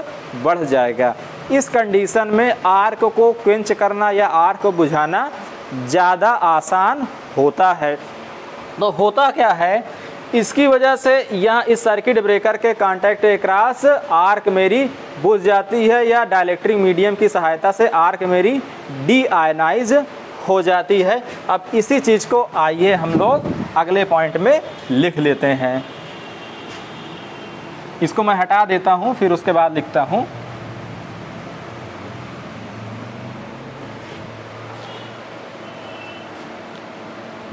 बढ़ जाएगा। इस कंडीशन में आर्क को क्विंच करना या आर्क को बुझाना ज़्यादा आसान होता है। तो होता क्या है? इसकी वजह से यहाँ इस सर्किट ब्रेकर के कांटेक्ट क्रॉस आर्क मेरी बुझ जाती है या डायलेक्ट्रिक मीडियम की सहायता से आर्क मेरी डी हो जाती है। अब इसी चीज़ को आइए हम लोग अगले पॉइंट में लिख लेते हैं। इसको मैं हटा देता हूँ, फिर उसके बाद लिखता हूँ।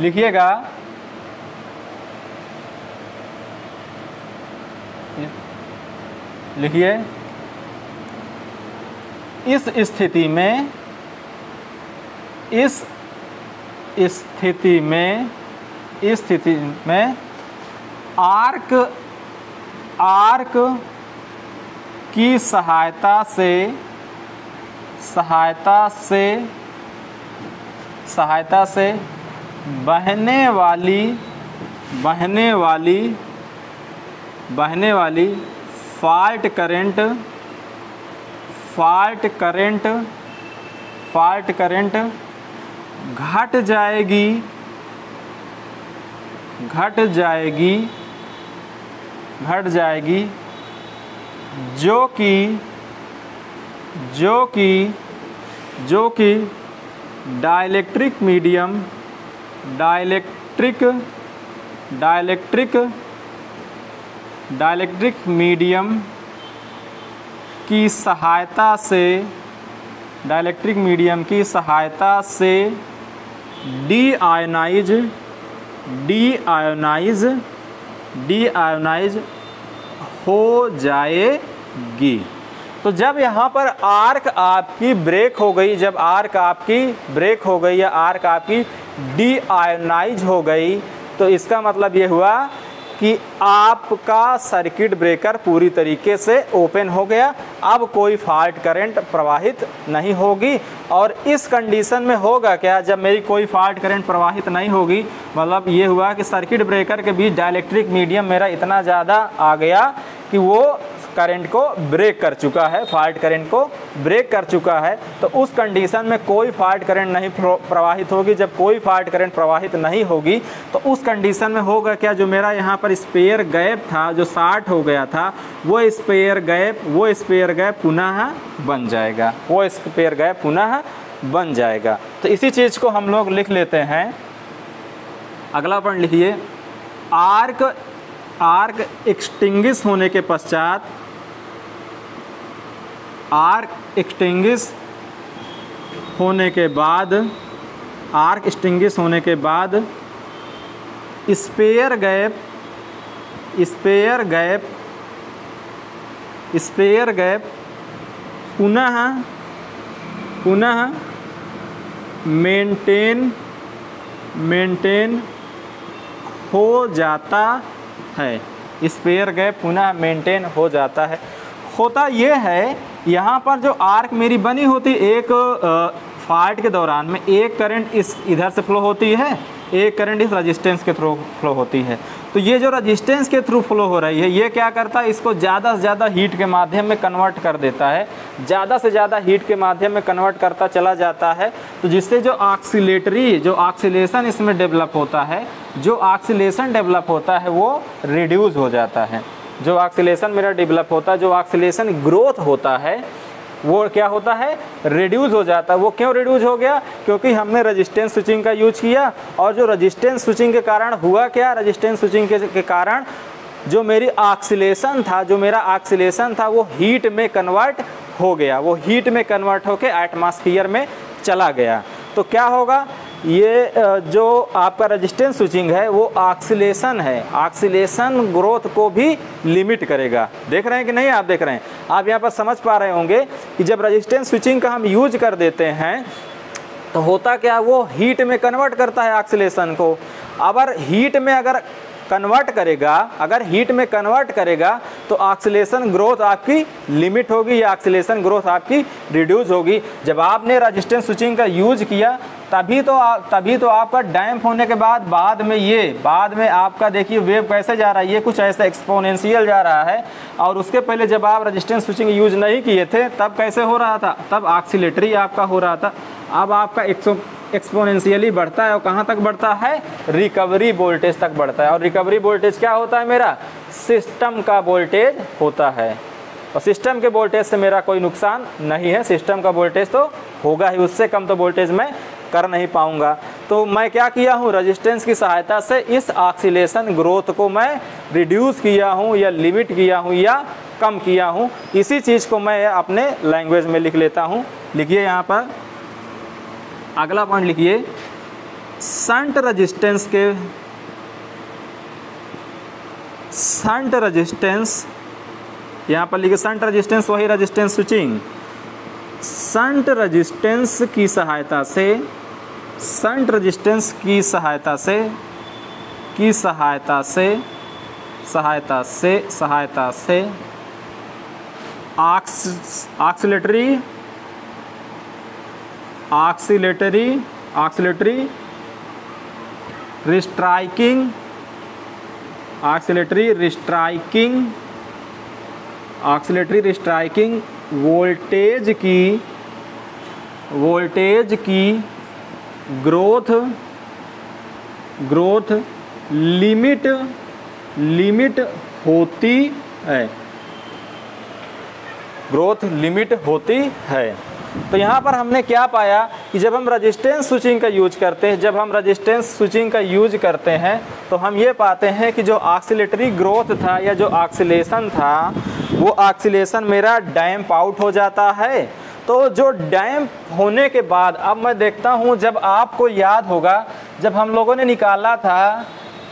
लिखिएगा। लिखिए। इस स्थिति में, इस स्थिति में स्थिति में आर्क आर्क की सहायता से सहायता से सहायता से बहने वाली बहने वाली बहने वाली fault current fault current fault current घट जाएगी घट जाएगी घट जाएगी, जो कि जो कि जो कि dielectric medium dielectric dielectric dielectric medium की सहायता से, डाइलेक्ट्रिक मीडियम की सहायता से D ionise D ionise D ionise हो जाएगी। तो जब यहाँ पर आर्क आपकी ब्रेक हो गई, जब आर्क आपकी ब्रेक हो गई या आर्क आपकी डी आयोनाइज हो गई। तो इसका मतलब ये हुआ कि आपका सर्किट ब्रेकर पूरी तरीके से ओपन हो गया। अब कोई फॉल्ट करंट प्रवाहित नहीं होगी और इस कंडीशन में होगा क्या? जब मेरी कोई फॉल्ट करंट प्रवाहित नहीं होगी मतलब ये हुआ कि सर्किट ब्रेकर के बीच डायलेक्ट्रिक मीडियम मेरा इतना ज़्यादा आ गया कि वो करंट को ब्रेक कर चुका है, फॉल्ट करंट को ब्रेक कर चुका है तो उस कंडीशन में कोई फॉल्ट करंट नहीं प्रवाहित होगी। जब कोई फॉल्ट करंट प्रवाहित नहीं होगी तो उस कंडीशन में होगा क्या? जो मेरा यहाँ पर स्पेयर गैप था, जो शार्ट हो गया था, वो स्पेयर गैप, वो स्पेयर गैप पुनः बन जाएगा। वो स्पेयर गैप पुनः बन जाएगा। तो इसी चीज़ को हम लोग लिख लेते हैं। अगला पॉइंट लिखिए। आर्क आर्क एक्सटिंगिश होने के पश्चात आर्क एक्सटिंगिश होने के बाद, आर्क एक्सटिंगिश होने के बाद, spare gap spare gap spare gap, पुनः पुनः मेंटेन मेंटेन हो जाता है। स्पेयर गैप पुनः मेंटेन हो जाता है। होता ये है यहाँ पर जो आर्क मेरी बनी होती, एक फाल्ट के दौरान में एक करंट इस इधर से फ्लो होती है, एक करंट इस रजिस्टेंस के थ्रू फ्लो होती है। तो ये जो रजिस्टेंस के थ्रू फ्लो हो रही है, ये क्या करता है? इसको ज़्यादा से ज़्यादा हीट के माध्यम में कन्वर्ट कर देता है। ज़्यादा से ज़्यादा हीट के माध्यम में कन्वर्ट करता चला जाता है। तो जिससे जो ऑक्सीलेटरी जो ऑक्सीलेशन इसमें डेवलप होता है, जो ऑक्सीलेशन डेवलप होता है, वो रिड्यूज़ हो जाता है। जो ऑक्सीलेशन मेरा डेवलप होता है जो ऑक्सीलेशन ग्रोथ होता है वो क्या होता है? रिड्यूस हो जाता। है वो क्यों रिड्यूस हो गया? क्योंकि हमने रजिस्टेंस स्विचिंग का यूज़ किया और जो रजिस्टेंस स्विचिंग के कारण हुआ क्या? रजिस्टेंस स्विचिंग के, के कारण जो मेरी ऑक्सीलेशन था जो मेरा ऑक्सीलेशन था वो हीट में कन्वर्ट हो गया। वो हीट में कन्वर्ट होकर एटमॉस्फियर में चला गया। तो क्या होगा? ये जो आपका रेजिस्टेंस स्विचिंग है, वो ऑक्सीलेशन है। ऑक्सीलेशन ग्रोथ को भी लिमिट करेगा। देख रहे हैं कि नहीं आप देख रहे हैं? आप यहाँ पर समझ पा रहे होंगे कि जब रेजिस्टेंस स्विचिंग का हम यूज़ कर देते हैं तो होता क्या, वो हीट में कन्वर्ट करता है ऑक्सीलेशन को। अगर हीट में अगर कन्वर्ट करेगा, अगर हीट में कन्वर्ट करेगा तो ऑक्सीलेशन ग्रोथ आपकी लिमिट होगी या ऑक्सीलेशन ग्रोथ आपकी रिड्यूस होगी। जब आपने रजिस्टेंस स्विचिंग का यूज़ किया, तभी तो तभी तो आपका डैम्प होने के बाद बाद में ये, बाद में आपका देखिए वेव कैसे जा रहा है, ये कुछ ऐसा एक्सपोनेंशियल जा रहा है। और उसके पहले जब आप रजिस्टेंस स्विचिंग यूज़ नहीं किए थे, तब कैसे हो रहा था? तब ऑक्सीलेटरी आपका हो रहा था। अब आपका एक्सपोनेंशियली बढ़ता है और कहाँ तक बढ़ता है? रिकवरी वोल्टेज तक बढ़ता है। और रिकवरी वोल्टेज क्या होता है मेरा? सिस्टम का वोल्टेज होता है। और सिस्टम के वोल्टेज से मेरा कोई नुकसान नहीं है। सिस्टम का वोल्टेज तो होगा ही। उससे कम तो वोल्टेज मैं कर नहीं पाऊँगा। तो मैं क्या किया हूँ? रजिस्टेंस की सहायता से इस ऑक्सीलेशन ग्रोथ को मैं रिड्यूस किया हूँ या लिमिट किया हूँ या कम किया हूँ। इसी चीज़ को मैं अपने लैंग्वेज में लिख लेता हूँ। लिखिए यहाँ पर। अगला पॉइंट लिखिए। संट रजिस्टेंस के संट रजिस्टेंस, यहाँ पर लिखिए संट रजिस्टेंस, वही रजिस्टेंस स्विचिंग। संट रजिस्टेंस की सहायता से संट रजिस्टेंस की सहायता से, की सहायता से सहायता से सहायता से oscillatory oscillatory oscillatory, restriking oscillatory restriking oscillatory, restriking, voltage की वोल्टेज की ग्रोथ ग्रोथ लिमिट लिमिट होती है। ग्रोथ लिमिट होती है। तो यहाँ पर हमने क्या पाया कि जब हम रजिस्टेंस स्विचिंग का यूज़ करते हैं, जब हम रजिस्टेंस स्विचिंग का यूज़ करते हैं तो हम ये पाते हैं कि जो ऑक्सीटरी ग्रोथ था या जो ऑक्सीलेशन था, वो ऑक्सीलेशन मेरा डैम्प आउट हो जाता है। तो जो डैम्प होने के बाद, अब मैं देखता हूँ, जब आपको याद होगा, जब हम लोगों ने निकाला था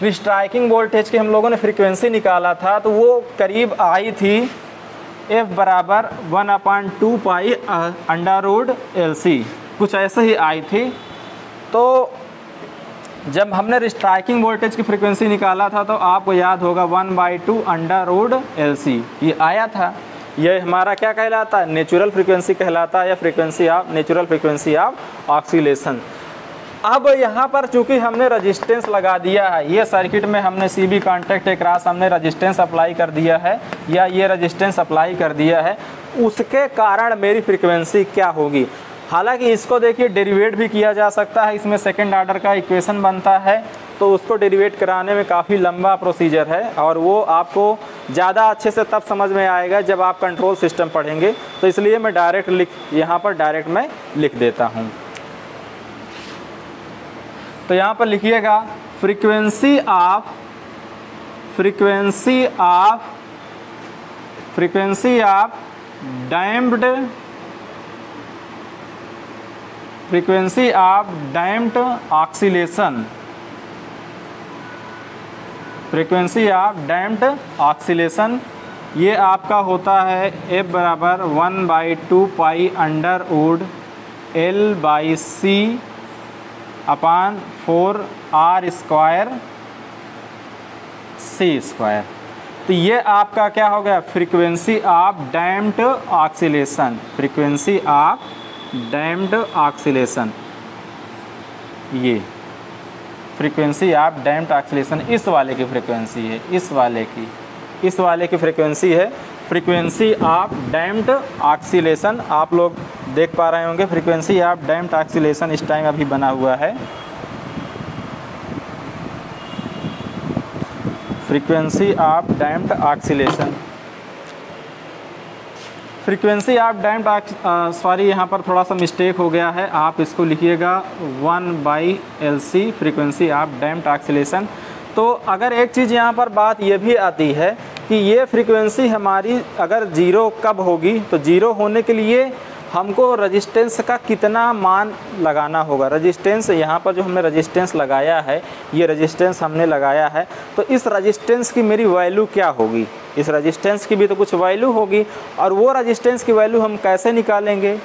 स्ट्राइकिंग वोल्टेज की हम लोगों ने फ्रीक्वेंसी निकाला था तो वो करीब आई थी एफ़ बराबर वन अपॉन टू पाई अंडा रोड एल सी कुछ ऐसे ही आई थी। तो जब हमने स्ट्राइकिंग वोल्टेज की फ्रीक्वेंसी निकाला था तो आपको याद होगा one by two under root L C ये आया था। ये हमारा क्या कहलाता है? नेचुरल फ्रीक्वेंसी कहलाता है या frequency of natural frequency of oscillation अब यहाँ पर चूँकि हमने रजिस्टेंस लगा दिया है, ये सर्किट में हमने सी बी कॉन्टेक्ट एक रास हमने रजिस्टेंस अप्लाई कर दिया है, या ये रजिस्टेंस अप्लाई कर दिया है, उसके कारण मेरी फ्रिक्वेंसी क्या होगी? हालाँकि इसको देखिए डेरिवेट भी किया जा सकता है, इसमें सेकेंड आर्डर का इक्वेशन बनता है तो उसको डेरिवेट कराने में काफ़ी लंबा प्रोसीजर है, और वो आपको ज़्यादा अच्छे से तब समझ में आएगा जब आप कंट्रोल सिस्टम पढ़ेंगे। तो इसलिए मैं डायरेक्ट लिख, यहाँ पर डायरेक्ट मैं लिख देता हूँ। तो यहाँ पर लिखिएगा frequency of frequency of frequency of damped frequency of damped oscillation frequency of damped oscillation ये आपका होता है एफ़ बराबर one by two pi under root L by C upon four R square C square. तो ये आपका क्या हो गया? Frequency of damped oscillation. Frequency of damped oscillation. ये। फ्रीक्वेंसी ऑफ़ डैम्ड ऑक्सीलेशन इस वाले की फ्रीक्वेंसी है। इस वाले की। इस वाले की फ्रीक्वेंसी है फ्रीक्वेंसी ऑफ़ डैम्ड ऑक्सीलेशन आप लोग देख पा रहे होंगे। फ्रीक्वेंसी ऑफ़ डैम्ड ऑक्सीलेशन इस टाइम अभी बना हुआ है। Frequency of damped oscillation. Frequency of damped sorry, यहाँ पर थोड़ा सा मिस्टेक हो गया है। आप इसको लिखिएगा one by L C, frequency of damped oscillation. तो अगर एक चीज़ यहाँ पर बात ये भी आती है कि ये फ्रीक्वेंसी हमारी अगर ज़ीरो कब होगी तो ज़ीरो होने के लिए हमको रजिस्टेंस का कितना मान लगाना होगा। रजिस्टेंस यहाँ पर जो हमने रजिस्टेंस लगाया है, ये रजिस्टेंस हमने लगाया है। तो इस रजिस्टेंस की मेरी वैल्यू क्या होगी? इस रजिस्टेंस की भी तो कुछ वैल्यू होगी, और वो रजिस्टेंस की वैल्यू हम कैसे निकालेंगे?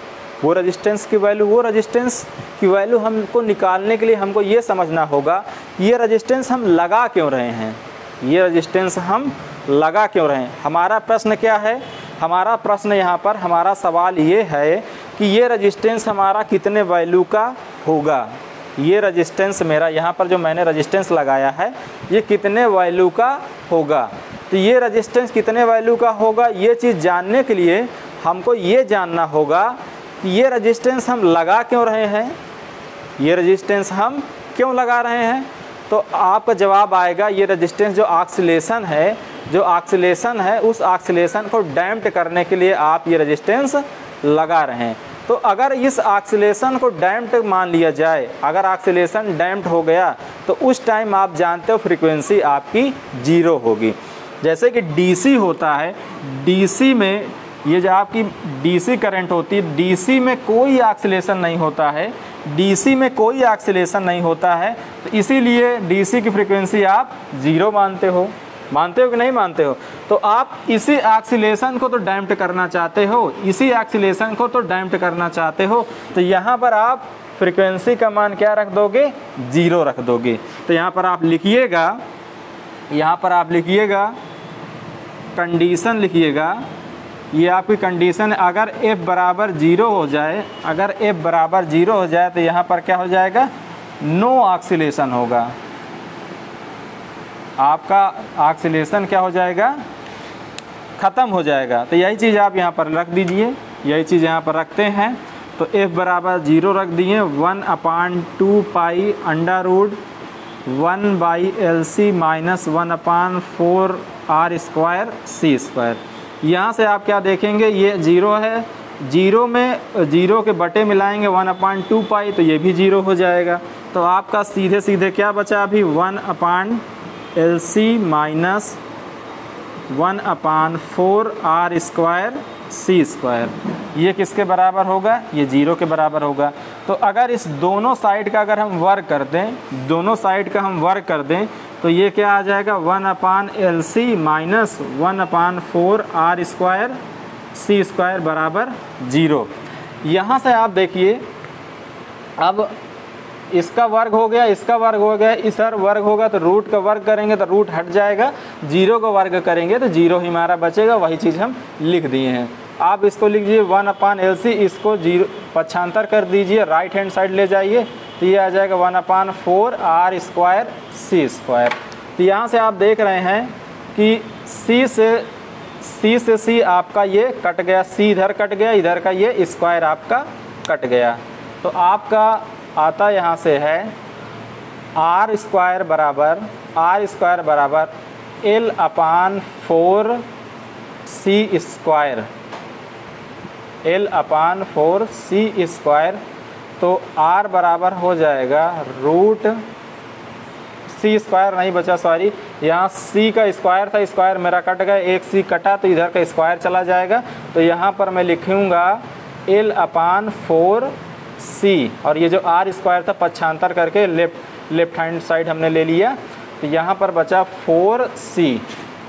वो रजिस्टेंस की वैल्यू वो रजिस्टेंस की वैल्यू हमको निकालने के लिए हमको ये समझना होगा, ये रजिस्टेंस हम लगा क्यों रहे हैं? ये रजिस्टेंस हम लगा क्यों रहे हैं? हमारा प्रश्न क्या है? हमारा प्रश्न यहाँ पर, हमारा सवाल ये है कि ये रजिस्टेंस हमारा कितने वैल्यू का होगा? ये रजिस्टेंस मेरा, यहाँ पर जो मैंने रजिस्टेंस लगाया है, ये कितने वैल्यू का होगा? तो ये रजिस्टेंस कितने वैल्यू का होगा? ये चीज़ जानने के लिए हमको ये जानना होगा कि ये रजिस्टेंस हम लगा क्यों रहे हैं? ये रजिस्टेंस हम क्यों लगा रहे हैं? तो आपका जवाब आएगा, ये रजिस्टेंस जो ऑक्सीलेशन है, जो ऑक्सीलेशन है, उस ऑक्सीलेशन को डैम्प्ड करने के लिए आप ये रजिस्टेंस लगा रहे हैं। तो अगर इस ऑक्सीलेशन को डैम्प्ड मान लिया जाए, अगर ऑक्सीलेशन डैम्प्ड हो गया तो उस टाइम आप जानते हो फ्रीक्वेंसी आपकी ज़ीरो होगी। जैसे कि डीसी होता है डीसी में ये जो आपकी डीसी करंट होती है डीसी में कोई ऑक्सीलेशन नहीं होता है। डीसी में कोई ऑक्सीलेशन नहीं होता है। तो इसीलिए डीसी की फ्रीक्वेंसी आप ज़ीरो मानते हो। मानते हो कि नहीं मानते हो? तो आप इसी ऑक्सीलेशन को तो डैम्प्ट करना चाहते हो। इसी ऑक्सीलेशन को तो डैम्प्ट करना चाहते हो। तो यहाँ पर आप फ्रीक्वेंसी का मान क्या रख दोगे? ज़ीरो रख दोगे। तो यहाँ पर आप लिखिएगा, यहाँ पर आप लिखिएगा कंडीशन लिखिएगा ये आपकी कंडीशन अगर एफ़ बराबर ज़ीरो हो जाए, अगर एफ़ बराबर ज़ीरो हो जाए तो यहाँ पर क्या हो जाएगा? नो ऑक्सीलेशन होगा। आपका ऑक्सीलेशन क्या हो जाएगा? ख़त्म हो जाएगा। तो यही चीज़ आप यहाँ पर रख दीजिए। यही चीज़ यहाँ पर रखते हैं। तो एफ़ बराबर ज़ीरो रख दिए। One upon two pi under root one by L C minus one upon four R square C square यहाँ से आप क्या देखेंगे, ये ज़ीरो है। ज़ीरो में, ज़ीरो के बटे मिलाएँगे वन अपान टू पाई तो ये भी ज़ीरो हो जाएगा। तो आपका सीधे सीधे क्या बचा अभी? One upon L C minus one upon four R square C square. ये किसके बराबर होगा? ये ज़ीरो के बराबर होगा। तो अगर इस दोनों साइड का अगर हम वर्क कर दें, दोनों साइड का हम वर्क कर दें तो ये क्या आ जाएगा? One upon L C minus one upon four R square C square बराबर ज़ीरो। यहाँ से आप देखिए, अब इसका वर्ग हो गया, इसका वर्ग हो गया, इस हर वर्ग होगा तो रूट का वर्ग करेंगे तो रूट हट जाएगा, ज़ीरो का वर्ग करेंगे तो ज़ीरो ही हमारा बचेगा, वही चीज़ हम लिख दिए हैं। आप इसको लिख दीजिए, वन अपान एल सी, इसको ज़ीरो पच्छांतर कर दीजिए राइट हैंड साइड ले जाइए तो ये आ जाएगा one upon four R square C square. तो यहाँ से आप देख रहे हैं कि सी से सी से सी आपका ये कट गया, सी इधर कट गया, इधर का ये स्क्वायर आपका कट गया। तो आपका आता यहाँ से है आर स्क्वायर बराबर, आर स्क्वायर बराबर L upon four C square. L upon four C square तो आर बराबर हो जाएगा रूट सी स्क्वायर नहीं बचा सॉरी यहाँ सी का स्क्वायर था स्क्वायर मेरा कट गया, एक सी कटा तो इधर का स्क्वायर चला जाएगा। तो यहाँ पर मैं लिखूँगा एल अपान फोर सी और ये जो आर स्क्वायर था पच्छांतर करके लेफ़्ट लेफ़्ट हैंड साइड हमने ले लिया। तो यहाँ पर बचा फोर सी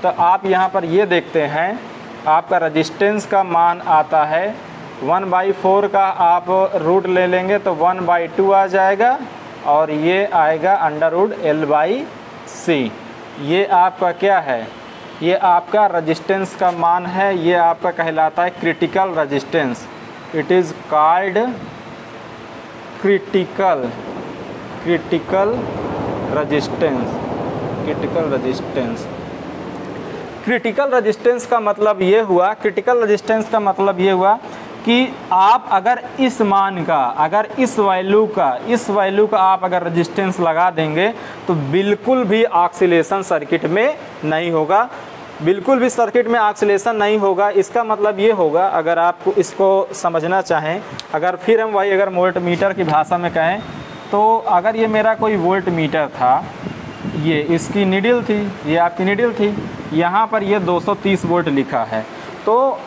तो आप यहाँ पर ये देखते हैं, आपका रजिस्टेंस का मान आता है वन बाई फोर का आप रूट ले लेंगे तो वन बाई टू आ जाएगा और ये आएगा under root L by C. ये आपका क्या है? ये आपका रजिस्टेंस का मान है, ये आपका कहलाता है critical resistance it is called critical critical resistance critical resistance critical resistance का मतलब ये हुआ क्रिटिकल रजिस्टेंस का मतलब ये हुआ कि आप अगर इस मान का, अगर इस वैल्यू का, इस वैल्यू का आप अगर रजिस्टेंस लगा देंगे तो बिल्कुल भी ऑक्सीलेशन सर्किट में नहीं होगा। बिल्कुल भी सर्किट में ऑक्सीलेशन नहीं होगा। इसका मतलब ये होगा, अगर आप इसको समझना चाहें, अगर फिर हम वही अगर वोल्ट मीटर की भाषा में कहें तो अगर ये मेरा कोई वोल्ट मीटर था, ये इसकी निडिल थी, ये आपकी निडिल थी, यहाँ पर ये 230 वोल्ट लिखा है तो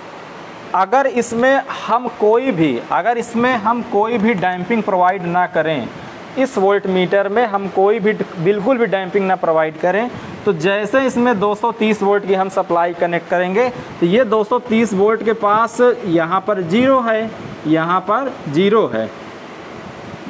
अगर इसमें हम कोई भी, अगर इसमें हम कोई भी डैम्पिंग प्रोवाइड ना करें, इस वोल्ट मीटर में हम कोई भी बिल्कुल भी डैम्पिंग ना प्रोवाइड करें तो जैसे इसमें 230 वोल्ट की हम सप्लाई कनेक्ट करेंगे तो ये 230 वोल्ट के पास यहाँ पर ज़ीरो है, यहाँ पर ज़ीरो है।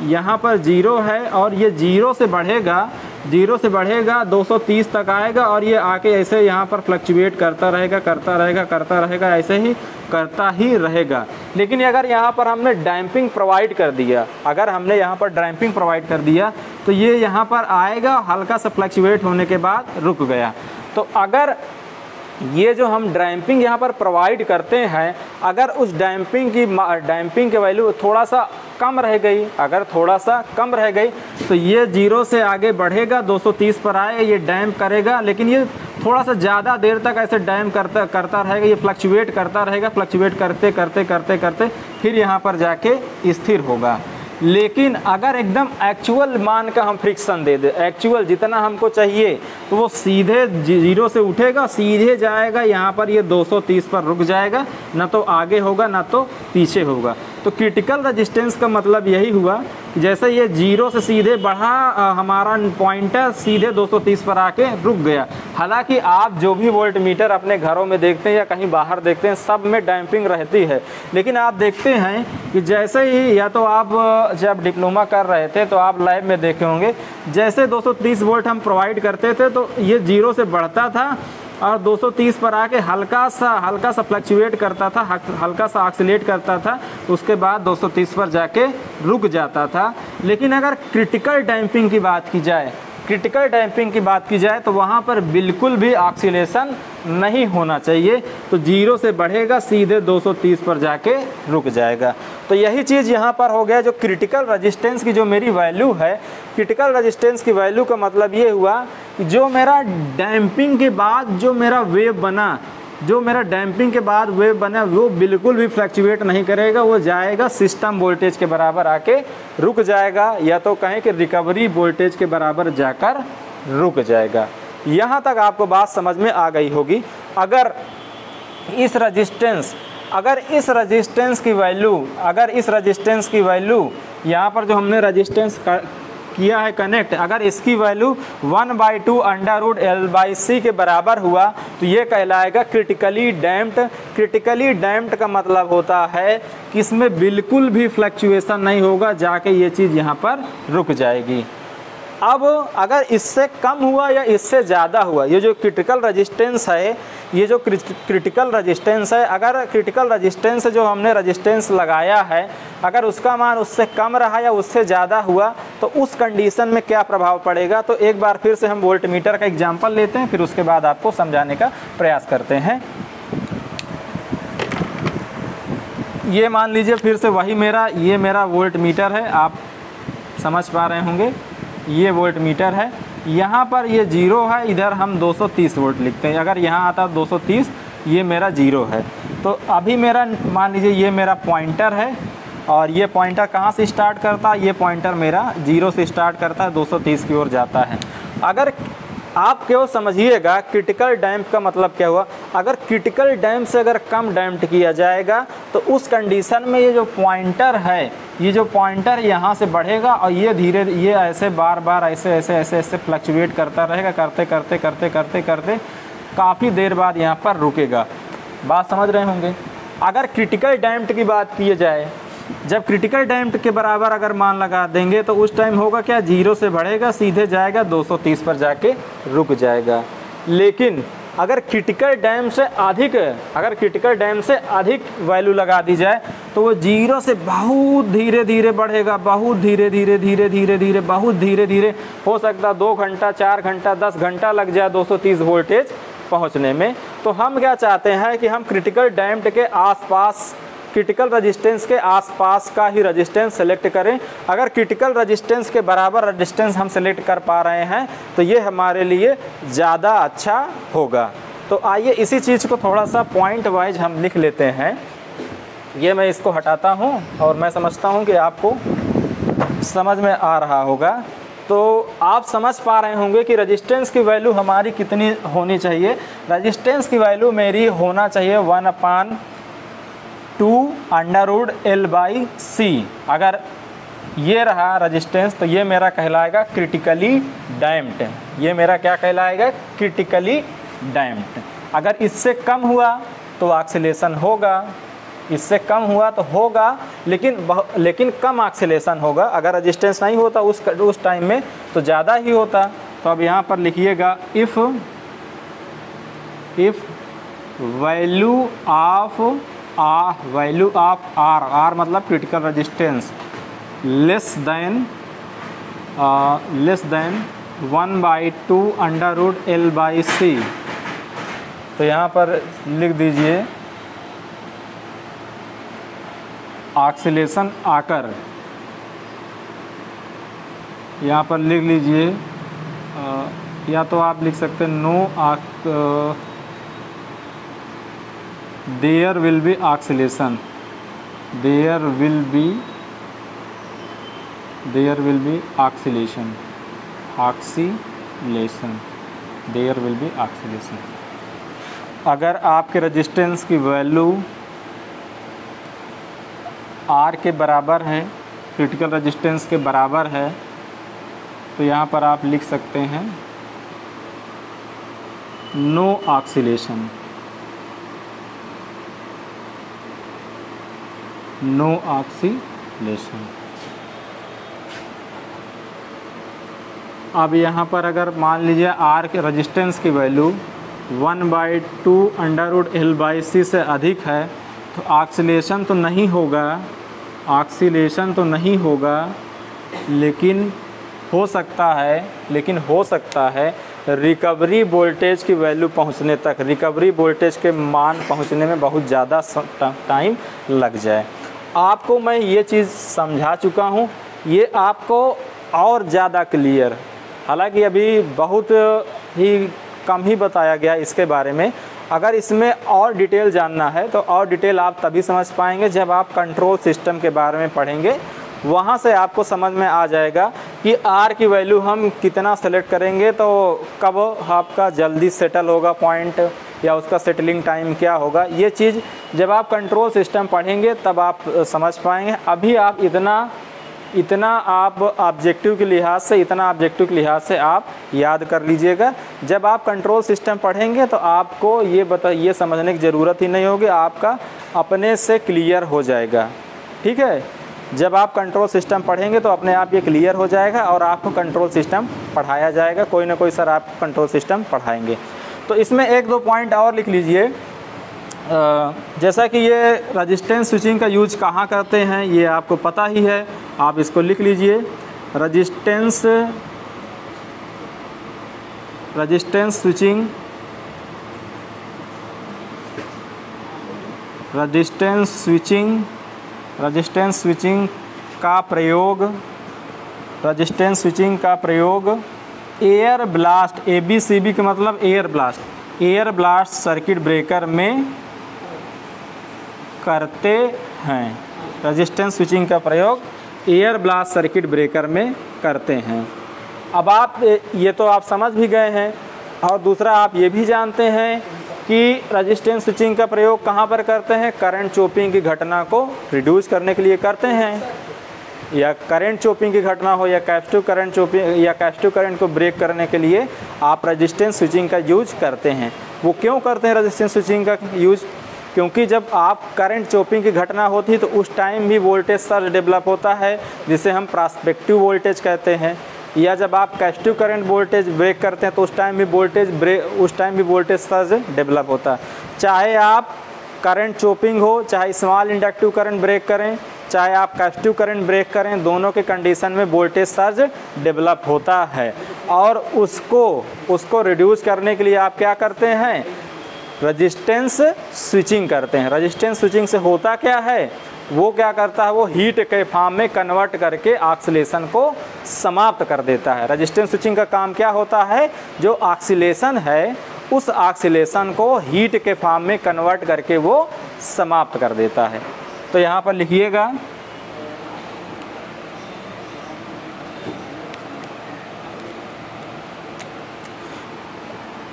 यहाँ पर ज़ीरो है और ये ज़ीरो से बढ़ेगा ज़ीरो से बढ़ेगा 230 तक आएगा और ये आके ऐसे यहाँ पर फ्लक्चुएट करता रहेगा करता रहेगा करता रहेगा, ऐसे ही करता ही रहेगा। लेकिन अगर यहाँ पर हमने डैम्पिंग प्रोवाइड कर दिया, अगर हमने यहाँ पर डैम्पिंग प्रोवाइड कर दिया तो ये यहाँ पर आएगा हल्का सा फ्लक्चुएट होने के बाद रुक गया। तो अगर ये जो हम डैम्पिंग यहाँ पर प्रोवाइड करते हैं, अगर उस डैम्पिंग की डैम्पिंग की वैल्यू थोड़ा सा कम रह गई, अगर थोड़ा सा कम रह गई तो ये ज़ीरो से आगे बढ़ेगा 230 पर आए, ये डैम करेगा, लेकिन ये थोड़ा सा ज़्यादा देर तक ऐसे डैम करता करता रहेगा, ये फ्लक्चुएट करता रहेगा फ्लक्चुएट करते करते करते करते, फिर यहाँ पर जाके स्थिर होगा। लेकिन अगर एकदम एक्चुअल मान का हम फ्रिक्शन दे दें एक्चुअल जितना हमको चाहिए तो वो सीधे ज़ीरो से उठेगा, सीधे जाएगा, यहाँ पर ये 230 पर रुक जाएगा, ना तो आगे होगा, ना तो पीछे होगा। तो क्रिटिकल रजिस्टेंस का मतलब यही हुआ जैसे ये ज़ीरो से सीधे बढ़ा हमारा पॉइंटर सीधे 230 पर आके रुक गया। हालाँकि आप जो भी वोल्ट मीटर अपने घरों में देखते हैं या कहीं बाहर देखते हैं, सब में डैम्पिंग रहती है। लेकिन आप देखते हैं कि जैसे ही या तो आप जब डिप्लोमा कर रहे थे तो आप लाइव में देखे होंगे। जैसे 230 वोल्ट हम प्रोवाइड करते थे तो ये ज़ीरो से बढ़ता था और 230 पर आके हल्का सा हल्का सा फ्लक्चुएट करता था हल्का सा ऑक्सीट करता था, उसके बाद 230 पर जाके रुक जाता था। लेकिन अगर क्रिटिकल डैम्पिंग की बात की जाए क्रिटिकल डैम्पिंग की बात की जाए तो वहाँ पर बिल्कुल भी ऑक्सीलेशन नहीं होना चाहिए। तो ज़ीरो से बढ़ेगा, सीधे 230 पर जाके रुक जाएगा। तो यही चीज़ यहाँ पर हो गया जो क्रिटिकल रजिस्टेंस की जो मेरी वैल्यू है। क्रिटिकल रजिस्टेंस की वैल्यू का मतलब ये हुआ कि जो मेरा डैम्पिंग के बाद जो मेरा वेव बना जो मेरा डैम्पिंग के बाद वेव बना, वो बिल्कुल भी फ्लैक्चुएट नहीं करेगा, वो जाएगा सिस्टम वोल्टेज के बराबर आके रुक जाएगा, या तो कहें कि रिकवरी वोल्टेज के बराबर जाकर रुक जाएगा। यहाँ तक आपको बात समझ में आ गई होगी। अगर इस रजिस्टेंस अगर इस रजिस्टेंस की वैल्यू अगर इस रजिस्टेंस की वैल्यू यहाँ पर जो हमने रजिस्टेंस किया है कनेक्ट अगर इसकी value one by two under root L by C के बराबर हुआ तो ये कहलाएगा क्रिटिकली डैम्प्ड क्रिटिकली डैम्प्ड का मतलब होता है कि इसमें बिल्कुल भी फ्लक्चुएसन नहीं होगा, जाके ये चीज़ यहाँ पर रुक जाएगी। अब अगर इससे कम हुआ या इससे ज़्यादा हुआ, ये जो क्रिटिकल रजिस्टेंस है, ये जो क्रिटिकल रजिस्टेंस है, अगर क्रिटिकल रजिस्टेंस जो हमने रजिस्टेंस लगाया है, अगर उसका मान उससे कम रहा या उससे ज़्यादा हुआ तो उस कंडीशन में क्या प्रभाव पड़ेगा? तो एक बार फिर से हम वोल्ट मीटर का एग्ज़ाम्पल लेते हैं, फिर उसके बाद आपको समझाने का प्रयास करते हैं। ये मान लीजिए फिर से वही मेरा, ये मेरा वोल्ट मीटर है, आप समझ पा रहे होंगे। ये वोल्ट मीटर है। यहाँ पर ये ज़ीरो है, इधर हम 230 वोल्ट लिखते हैं। अगर यहाँ आता 230 ये मेरा ज़ीरो है। तो अभी मेरा, मान लीजिए ये मेरा पॉइंटर है, और ये पॉइंटर कहाँ से स्टार्ट करता? है ये पॉइंटर मेरा ज़ीरो से स्टार्ट करता है 230 की ओर जाता है। अगर आप केवल समझिएगा क्रिटिकल डैम्प का मतलब क्या हुआ? अगर क्रिटिकल डैम्प से अगर कम डैम्प किया जाएगा तो उस कंडीशन में ये जो पॉइंटर है, ये जो पॉइंटर यहाँ से बढ़ेगा और ये धीरे, ये ऐसे बार बार, ऐसे ऐसे ऐसे ऐसे फ्लक्चुएट करता रहेगा, करते करते करते करते करते, काफ़ी देर बाद यहाँ पर रुकेगा। बात समझ रहे होंगे? अगर क्रिटिकल डैम्प्ड की बात की जाए जब क्रिटिकल डैम्प्ड के बराबर अगर मान लगा देंगे तो उस टाइम होगा क्या? ज़ीरो से बढ़ेगा, सीधे जाएगा 230 पर जाके रुक जाएगा। लेकिन अगर क्रिटिकल डैम से अधिक, अगर क्रिटिकल डैम से अधिक वैल्यू लगा दी जाए तो वो ज़ीरो से बहुत धीरे धीरे बढ़ेगा, बहुत धीरे धीरे धीरे धीरे धीरे बहुत धीरे धीरे हो सकता दो घंटा, चार घंटा, दस घंटा लग जाए 230 वोल्टेज पहुँचने में। तो हम क्या चाहते हैं कि हम क्रिटिकल डैम्ड के आसपास क्रिटिकल रजिस्टेंस के आसपास का ही रजिस्टेंस सेलेक्ट करें। अगर क्रिटिकल रजिस्टेंस के बराबर रजिस्टेंस हम सेलेक्ट कर पा रहे हैं तो ये हमारे लिए ज़्यादा अच्छा होगा। तो आइए इसी चीज़ को थोड़ा सा पॉइंट वाइज हम लिख लेते हैं। ये मैं इसको हटाता हूँ और मैं समझता हूँ कि आपको समझ में आ रहा होगा। तो आप समझ पा रहे होंगे कि रजिस्टेंस की वैल्यू हमारी कितनी होनी चाहिए। रजिस्टेंस की वैल्यू मेरी होना चाहिए one upon two under root L by C. अगर ये रहा रजिस्टेंस तो ये मेरा कहलाएगा क्रिटिकली डैम्प्ड ये मेरा क्या कहलाएगा? क्रिटिकली डैम्प्ड अगर इससे कम हुआ तो ऑक्सीलेशन होगा। इससे कम हुआ तो होगा, लेकिन लेकिन कम ऑक्सीलेशन होगा। अगर रजिस्टेंस नहीं होता उस उस टाइम में तो ज़्यादा ही होता। तो अब यहाँ पर लिखिएगा if if value of ah value of R R मतलब critical resistance less than less than one by two under root L by C तो यहाँ पर लिख दीजिए ऑक्सीलेशन आकर। यहाँ पर लिख लीजिए या तो आप लिख सकते हैं no arc there will be oscillation there will be there will be oscillation oscillation there will be oscillation अगर आपके रजिस्टेंस की वैल्यू आर के बराबर है क्रिटिकल रजिस्टेंस के बराबर है तो यहाँ पर आप लिख सकते हैं नो ऑक्सीलेशन नो ऑक्सीलेशन। अब यहाँ पर अगर मान लीजिए आर के रजिस्टेंस की value one by two under root L by C से अधिक है तो ऑक्सीलेशन तो नहीं होगा ऑक्सीलेशन तो नहीं होगा, लेकिन हो सकता है, लेकिन हो सकता है रिकवरी वोल्टेज की वैल्यू पहुँचने तक रिकवरी वोल्टेज के मान पहुँचने में बहुत ज़्यादा टाइम लग जाए। आपको मैं ये चीज़ समझा चुका हूँ। ये आपको और ज़्यादा क्लियर हालाँकि अभी बहुत ही कम ही बताया गया इसके बारे में। अगर इसमें और डिटेल जानना है तो और डिटेल आप तभी समझ पाएँगे जब आप कंट्रोल सिस्टम के बारे में पढ़ेंगे। वहाँ से आपको समझ में आ जाएगा कि आर की वैल्यू हम कितना सेलेक्ट करेंगे तो कब आपका जल्दी सेटल होगा पॉइंट या उसका सेटलिंग टाइम क्या होगा? ये चीज़ जब आप कंट्रोल सिस्टम पढ़ेंगे, तब आप समझ पाएँगे। अभी आप इतना इतना आप ऑब्जेक्टिव के लिहाज से, इतना ऑब्जेक्टिव के लिहाज से आप याद कर लीजिएगा। जब आप कंट्रोल सिस्टम पढ़ेंगे तो आपको ये बता, ये समझने की ज़रूरत ही नहीं होगी। आपका अपने से क्लियर हो जाएगा। ठीक है? जब आप कंट्रोल सिस्टम पढ़ेंगे तो अपने आप ये क्लियर हो जाएगा और आपको कंट्रोल सिस्टम पढ़ाया जाएगा। कोई ना कोई सर आप कंट्रोल सिस्टम पढ़ाएँगे। तो इसमें एक दो पॉइंट और लिख लीजिए। जैसा कि ये रजिस्टेंस स्विचिंग का यूज़ कहाँ करते हैं, ये आपको पता ही है। आप इसको लिख लीजिए। Resistance resistance switching resistance switching resistance switching का प्रयोग रजिस्टेंस स्विचिंग का प्रयोग। Air blast A B C B का मतलब air blast. Air blast circuit breaker में करते हैं। रजिस्टेंस स्विचिंग का प्रयोग एयर ब्लास्ट सर्किट ब्रेकर में करते हैं। अब आप, ये तो आप समझ भी गए हैं। और दूसरा, आप ये भी जानते हैं कि रजिस्टेंस स्विचिंग का प्रयोग कहाँ पर करते हैं? करंट चोपिंग की घटना को रिड्यूस करने के लिए करते हैं। या करंट चोपिंग की घटना हो या कैप्टिव करंट चोपिंग या कैप्टिव करंट को ब्रेक करने के लिए आप रजिस्टेंस स्विचिंग का यूज़ करते हैं। वो क्यों करते हैं रजिस्टेंस स्विचिंग का यूज़ क्योंकि जब आप करंट चोपिंग की घटना होती है तो उस टाइम भी वोल्टेज सर्ज डेवलप होता है, जिसे हम प्रास्पेक्टिव वोल्टेज कहते हैं। या जब आप कैस्टिव करंट वोल्टेज ब्रेक करते हैं तो उस टाइम भी वोल्टेज ब्रेक उस टाइम भी वोल्टेज सर्ज डेवलप होता है। चाहे आप करंट चोपिंग हो, चाहे स्मॉल इंडक्टिव करंट ब्रेक करें चाहे आप कैस्टिव करंट ब्रेक करें, दोनों के कंडीशन में वोल्टेज सर्ज डेवलप होता है। और उसको उसको रिड्यूस करने के लिए आप क्या करते हैं? रजिस्टेंस स्विचिंग करते हैं। रजिस्टेंस स्विचिंग से होता क्या है? वो क्या करता है? वो हीट के फार्म में कन्वर्ट करके ऑक्सीलेशन को समाप्त कर देता है। रजिस्टेंस स्विचिंग का काम क्या होता है? जो ऑक्सीलेशन है, उस ऑक्सीलेशन को हीट के फार्म में कन्वर्ट करके वो समाप्त कर देता है। तो यहाँ पर लिखिएगा।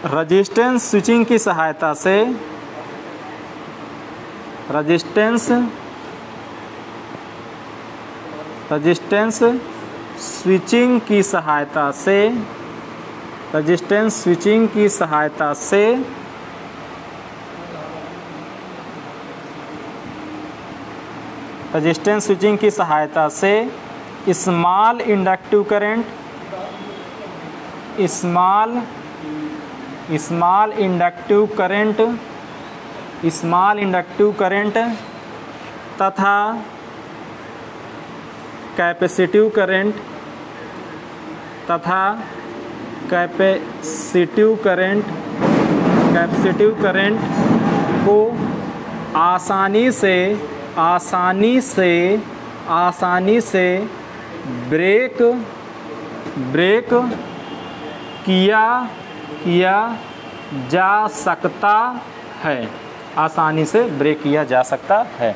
रजिस्टेंस स्विचिंग की सहायता से रजिस्टेंस रजिस्टेंस स्विचिंग की सहायता से, रजिस्टेंस स्विचिंग की सहायता से रजिस्टेंस स्विचिंग की सहायता से small inductive current small small inductive current small inductive current तथा कैपेसिटिव करंट तथा कैपेसिटिव करंट कैपेसिटिव करंट को आसानी से आसानी से आसानी से ब्रेक ब्रेक किया किया जा सकता है। आसानी से ब्रेक किया जा सकता है।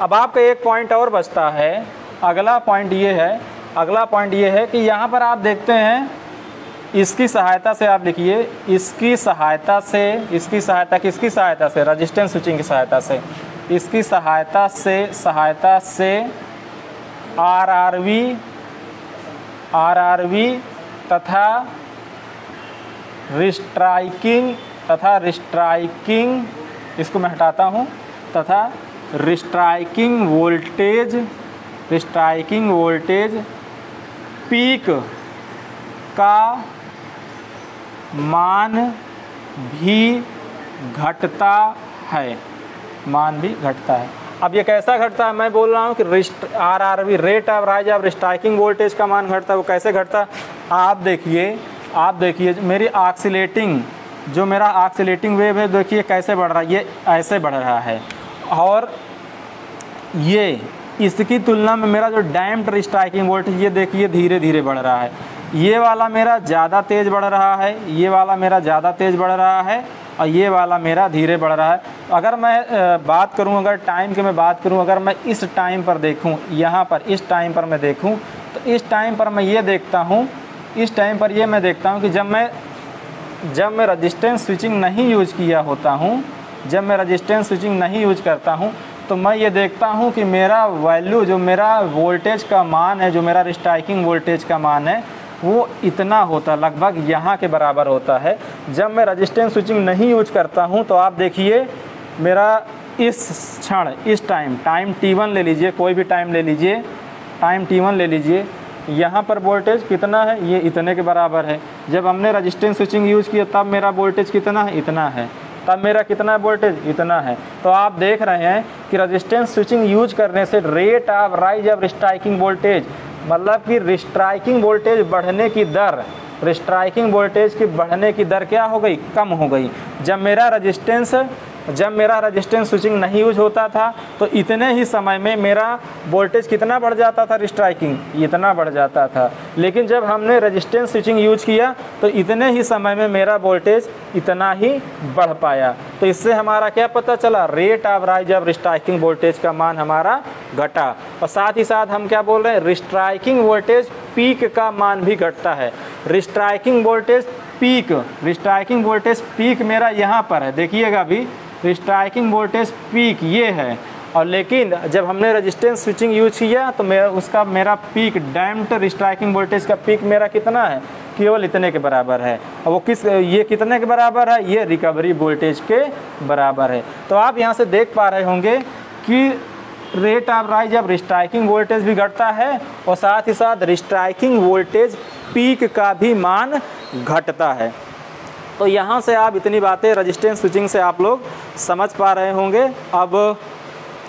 अब आपका एक पॉइंट और बचता है। अगला पॉइंट ये है, अगला पॉइंट ये है कि यहाँ पर आप देखते हैं इसकी सहायता से आप लिखिए, इसकी सहायता से, इसकी सहायता किसकी सहायता से? रजिस्टेंस स्विचिंग की सहायता से। इसकी सहायता से सहायता से R R V R R V तथा रिस्ट्राइकिंग तथा रिस्ट्राइकिंग इसको मैं हटाता हूँ, तथा restriking voltage restriking voltage peak का मान भी घटता है। मान भी घटता है। अब ये कैसा घटता है? मैं बोल रहा हूँ कि wrist R R V rate of rise of striking voltage का मान घटता है, वो कैसे घटता है? आप देखिए आप देखिए, मेरी ऑक्सीटिंग जो मेरा ऑक्सीटिंग वेव है, देखिए कैसे बढ़ रहा है, ये ऐसे बढ़ रहा है। और ये, इसकी तुलना में मेरा जो डैम्ड स्ट्राइकिंग वोल्टेज ये देखिए धीरे धीरे बढ़ रहा है। ये वाला मेरा ज़्यादा तेज़ बढ़ रहा है, ये वाला मेरा ज़्यादा तेज़ बढ़ रहा है और ये वाला मेरा धीरे बढ़ रहा है। अगर मैं बात करूँ, अगर टाइम की मैं बात करूँ, अगर मैं इस टाइम पर देखूँ, यहाँ पर, इस टाइम पर मैं देखूँ तो इस टाइम पर मैं ये देखता हूँ, इस टाइम पर ये मैं देखता हूँ कि जब मैं जब मैं रजिस्टेंस स्विचिंग नहीं यूज़ किया होता हूँ, जब मैं रजिस्टेंस स्विचिंग नहीं यूज़ करता हूँ तो मैं ये देखता हूँ कि मेरा वैल्यू जो मेरा वोल्टेज का मान है, जो मेरा रिस्ट्राइकिंग वोल्टेज का मान है वो इतना होता, लगभग यहाँ के बराबर होता है। जब मैं रजिस्टेंस स्विचिंग नहीं यूज़ करता हूँ तो आप देखिए, मेरा इस क्षण, इस टाइम टाइम टी वन ले लीजिए, कोई भी टाइम ले लीजिए टाइम टी वन ले लीजिए, यहाँ पर वोल्टेज कितना है? ये इतने के बराबर है। जब हमने रजिस्टेंस स्विचिंग यूज़ किया, तब मेरा वोल्टेज कितना है? इतना है। तब मेरा कितना वोल्टेज इतना है। तो आप देख रहे हैं कि रजिस्टेंस स्विचिंग यूज़ करने से rate of rise of striking voltage मतलब कि रिस्ट्राइकिंग वोल्टेज बढ़ने की दर रिस्ट्राइकिंग वोल्टेज की बढ़ने की दर क्या हो गई? कम हो गई। जब मेरा रजिस्टेंस जब मेरा रजिस्टेंस स्विचिंग नहीं यूज़ होता था तो इतने ही समय में मेरा वोल्टेज कितना बढ़ जाता था रिस्ट्राइकिंग इतना बढ़ जाता था। लेकिन जब हमने रजिस्टेंस स्विचिंग यूज़ किया तो इतने ही समय में मेरा वोल्टेज इतना ही बढ़ पाया। तो इससे हमारा क्या पता चला? Rate of rise of restriking voltage का मान हमारा घटा। और साथ ही साथ हम क्या बोल रहे हैं? रिस्ट्राइकिंग वोल्टेज पीक का मान भी घटता है। Restriking voltage peak restriking voltage peak मेरा यहाँ पर है। देखिएगा अभी। स्ट्राइकिंग वोल्टेज पीक ये है। और लेकिन जब हमने रजिस्टेंस स्विचिंग यूज़ किया तो मेरा, उसका मेरा पीक डैम्ड स्ट्राइकिंग वोल्टेज का पीक मेरा कितना है? केवल इतने के बराबर है। और वो किस, ये कितने के बराबर है? ये रिकवरी वोल्टेज के बराबर है। तो आप यहाँ से देख पा रहे होंगे कि रेट ऑफ़ राइज जब रिस्ट्राइकिंग वोल्टेज भी घटता है, और साथ ही साथ रिस्ट्राइकिंग वोल्टेज पीक का भी मान घटता है। तो यहाँ से आप इतनी बातें रजिस्टेंस स्विचिंग से आप लोग समझ पा रहे होंगे। अब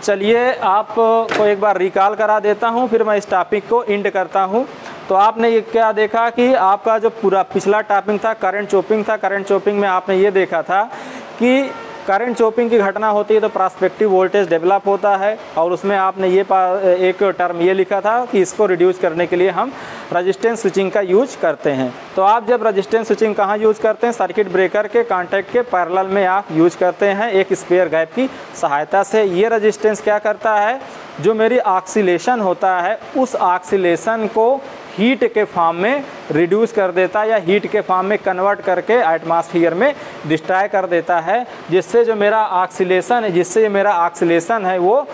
चलिए आपको एक बार रिकॉल करा देता हूँ, फिर मैं इस टॉपिक को इंड करता हूँ। तो आपने ये क्या देखा कि आपका जो पूरा पिछला टॉपिंग था करंट चोपिंग था करंट चोपिंग में आपने ये देखा था कि करंट चोपिंग की घटना होती है तो प्रॉस्पेक्टिव वोल्टेज डेवलप होता है और उसमें आपने ये एक टर्म ये लिखा था कि इसको रिड्यूस करने के लिए हम रजिस्टेंस स्विचिंग का यूज़ करते हैं। तो आप जब रजिस्टेंस स्विचिंग कहाँ यूज़ करते हैं? सर्किट ब्रेकर के कॉन्टैक्ट के पैरल में आप यूज़ करते हैं एक स्पेयर गैप की सहायता से। ये रजिस्टेंस क्या करता है? जो मेरी ऑक्सीलेशन होता है, उस ऑक्सीलेशन को हीट के फॉर्म में रिड्यूस कर देता है या हीट के फॉर्म में कन्वर्ट करके एटमॉस्फियर में डिस्ट्राय कर देता है, जिससे जो मेरा ऑक्सीलेशन है, जिससे मेरा ऑक्सीलेशन है, वो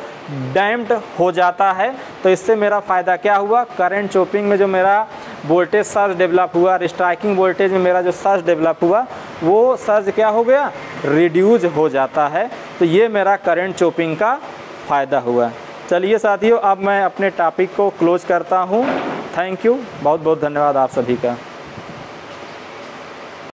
डैम्ड हो जाता है। तो इससे मेरा फ़ायदा क्या हुआ? करंट चोपिंग में जो मेरा वोल्टेज सर्ज डेवलप हुआ स्ट्राइकिंग वोल्टेज में मेरा जो सर्ज डेवलप हुआ, वो सर्ज क्या हो गया? रिड्यूज हो जाता है। तो ये मेरा करंट चोपिंग का फ़ायदा हुआ। चलिए साथियों, अब मैं अपने टॉपिक को क्लोज करता हूँ। थैंक यू बहुत बहुत धन्यवाद आप सभी का।